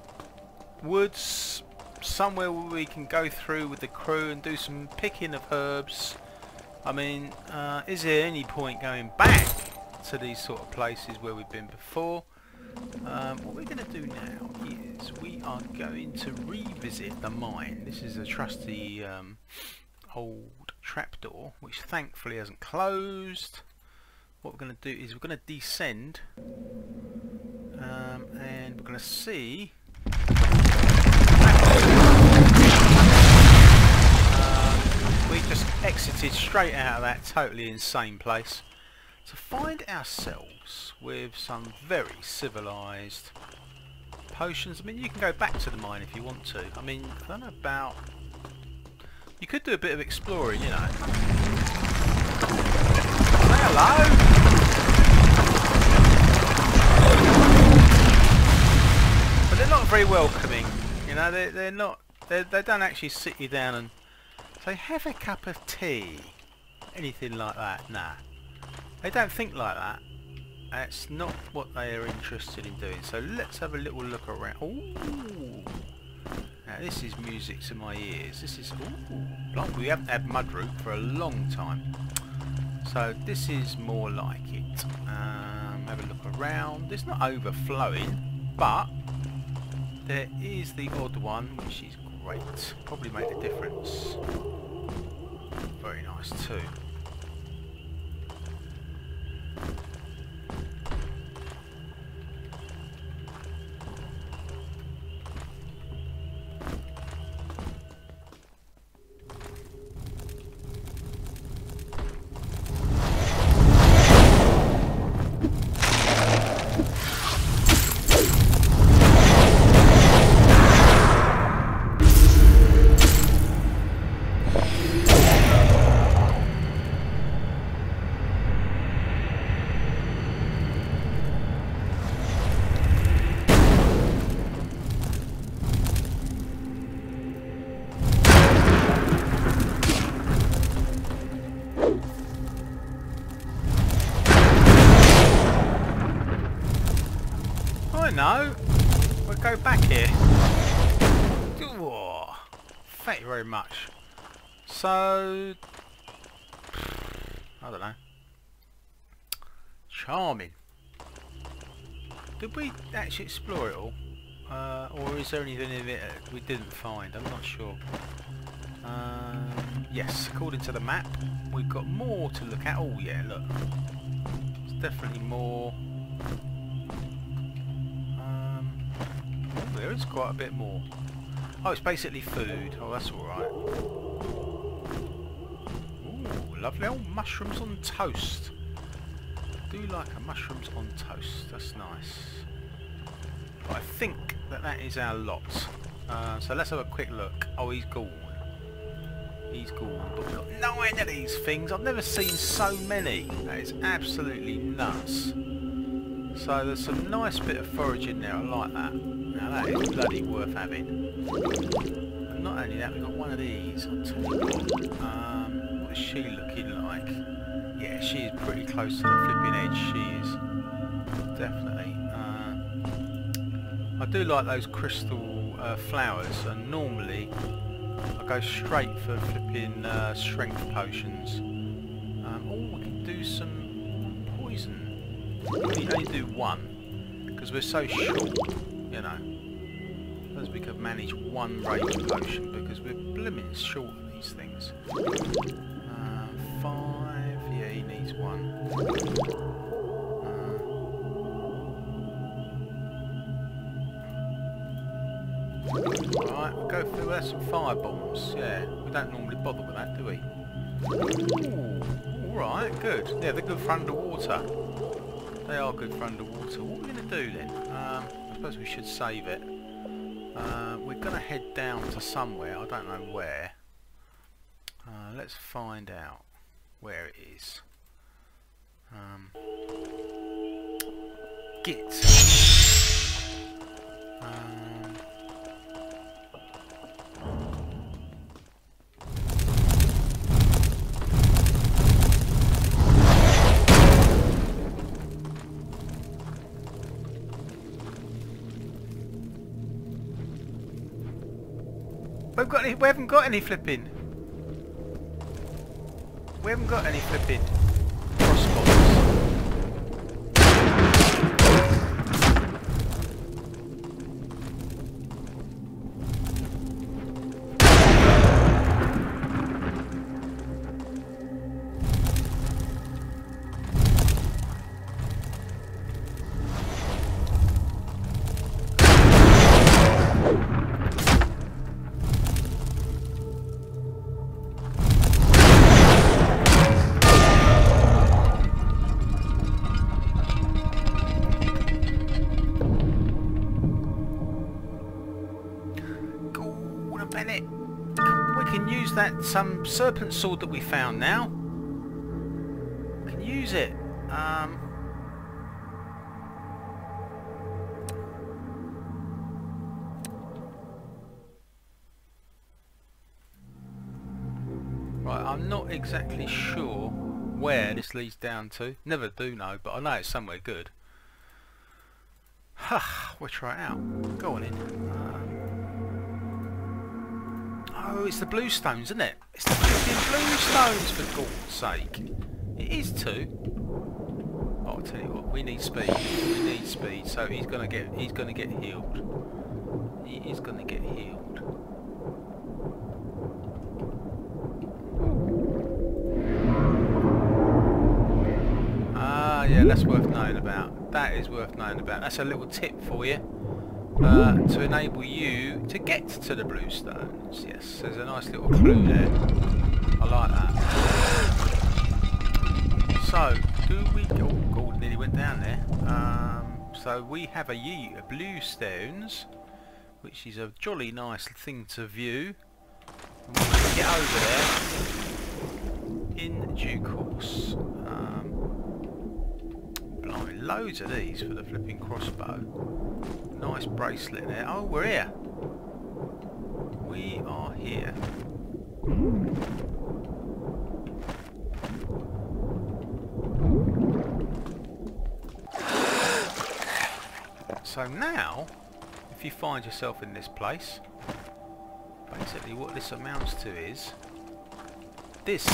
A: woods, somewhere where we can go through with the crew and do some picking of herbs. I mean, uh, is there any point going back to these sort of places where we've been before? Um, what we're going to do now is we are going to revisit the mine. This is a trusty um, old trapdoor, which thankfully hasn't closed. What we're going to do is we're going to descend, um, and we're going to see. Um, we just exited straight out of that totally insane place to find ourselves with some very civilised potions. I mean, you can go back to the mine if you want to. I mean, I don't know about you could do a bit of exploring, you know. Say hello! But they're not very welcoming, know, they're, they're not, they're, they don't actually sit you down and say, have a cup of tea. Anything like that, nah. They don't think like that. That's not what they are interested in doing. So let's have a little look around. Ooh. Now this is music to my ears. This is... Ooh, we haven't had Mudwort for a long time. So this is more like it. Um, have a look around. It's not overflowing, but there is the odd one, which is great. Probably made a difference. Very nice too. Back here. thank you very much. So, I don't know. Charming. Did we actually explore it all? Uh, or is there anything in it we didn't find? I'm not sure. Um, yes, according to the map, we've got more to look at. Oh yeah, look. There's definitely more. There is quite a bit more. Oh, it's basically food. Oh, that's alright. Ooh, lovely old mushrooms on toast. I do like a mushrooms on toast. That's nice. But I think that that is our lot. Uh, so let's have a quick look. Oh, he's gone. He's gone. But we've got nine of these things. I've never seen so many. That is absolutely nuts. So there's some nice bit of forage in there. I like that. Now that is bloody worth having. Not only that, we've got one of these. You what. Um, what is she looking like? Yeah, she is pretty close to the flipping edge. She is. Definitely. Uh, I do like those crystal uh, flowers, and normally I go straight for flipping uh, strength potions. Um, oh, we can do some poison. We only do one, because we're so short, you know. As we could manage one rage potion, because we're blooming short of these things. Uh, five, yeah, he needs one. Right, we'll go through there some fire bombs. Yeah, we don't normally bother with that, do we? Ooh, alright, good. Yeah, they're good for underwater. They are good for underwater. What are we going to do then? Um, I suppose we should save it. Uh, we're going to head down to somewhere. I don't know where. Uh, let's find out where it is. Um, Git. Um, We've got any, we haven't got any flipping. We haven't got any flipping some serpent sword that we found now. Can use it. Um, right, I'm not exactly sure where this leads down to. Never do know, but I know it's somewhere good. Ha, [SIGHS] we'll try it out. Go on in. Um, Oh, it's the bluestones, isn't it? It's the flipping bluestones, for God's sake. It is too. Oh, I'll tell you what, we need speed. We need speed, so he's gonna get he's gonna get healed. He is gonna get healed. Ah, yeah, that's worth knowing about. That is worth knowing about. That's a little tip for you. Uh, to enable you to get to the blue stones. Yes, there's a nice little clue there. I like that. So, do we... Oh, God, nearly went down there. Um, so we have a ye of bluestones, which is a jolly nice thing to view. We get over there in due course. Um, blimey, loads of these for the flipping crossbow. Nice bracelet there. Oh, we're here. We are here. So now, if you find yourself in this place, basically what this amounts to is this is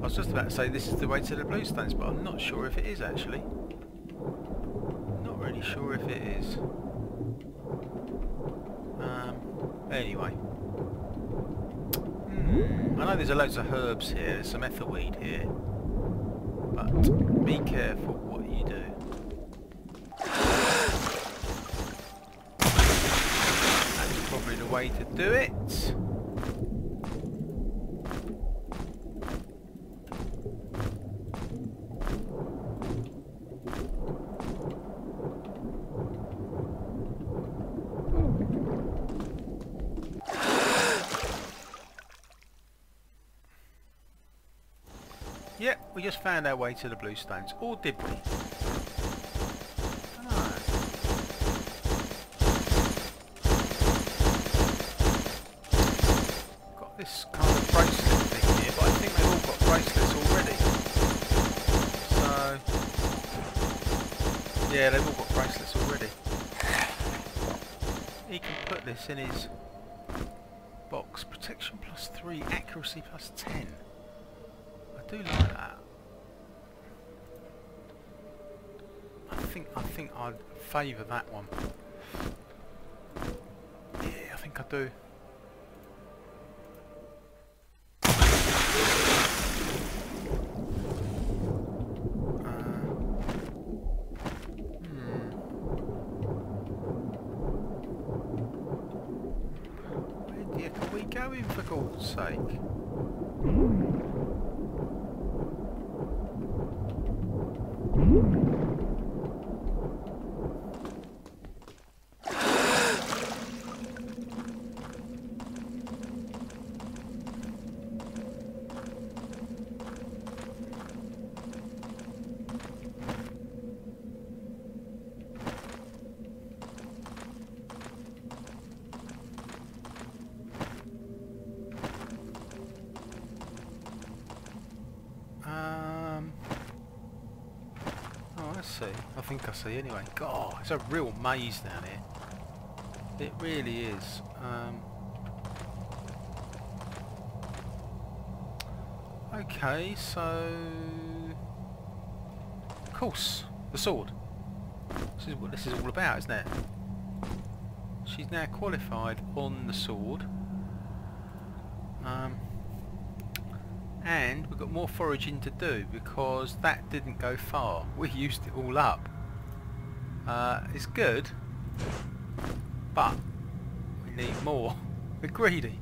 A: I was just about to say this is the way to the Bluestones but I'm not sure if it is actually not really sure if it is. Um, anyway. Hmm, I know there's a loads of herbs here there's some etherweed here. But be careful what you do. That's probably the way to do it we just found our way to the Bluestones. Or did we? Ah. Got this kind of bracelet thing here, but I think they've all got bracelets already. So... Yeah, they've all got bracelets already. He can put this in his box. Protection plus 3, accuracy plus 10 I do like that. Think I think I'd favour that one. Yeah, I think I do. Uh, hmm. Going for God's sake? See. I think I see anyway. God, it's a real maze down here. It really is. Um, okay, so... Of course, the sword. This is what this is all about, isn't it? She's now qualified on the sword. Um, and we've more foraging to do because that didn't go far. We used it all up. Uh, it's good but we need more. [LAUGHS] We're greedy.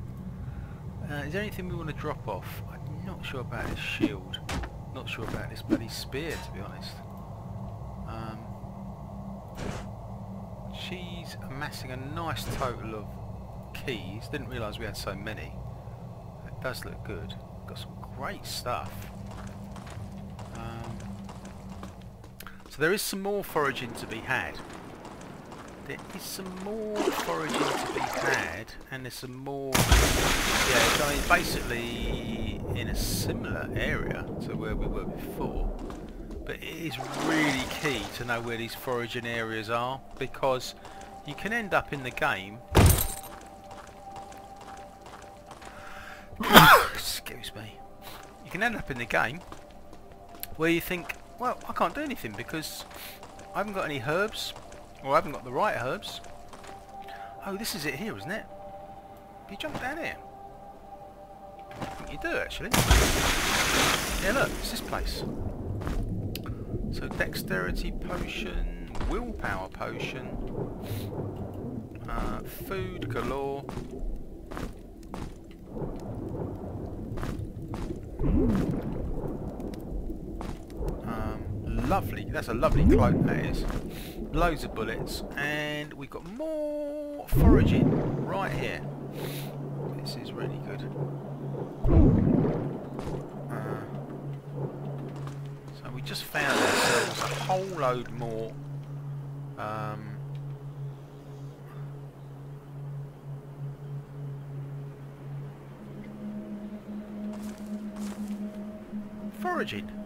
A: Uh, is there anything we want to drop off? I'm not sure about this shield. Not sure about this bloody spear to be honest. Um, she's amassing a nice total of keys. Didn't realise we had so many. It does look good great stuff. Um, so there is some more foraging to be had. There is some more foraging to be had, and there's some more... Yeah, so basically in a similar area to where we were before. But it is really key to know where these foraging areas are, because you can end up in the game you can end up in the game where you think, well, I can't do anything because I haven't got any herbs, or I haven't got the right herbs. Oh, this is it here, isn't it? You jump down here. I think you do, actually. Yeah, look, it's this place. So, dexterity potion, willpower potion, uh, food galore, Um, lovely. That's a lovely cloak, that is. Loads of bullets. And we've got more foraging right here. This is really good. Uh, so we just found ourselves a whole load more um, foraging.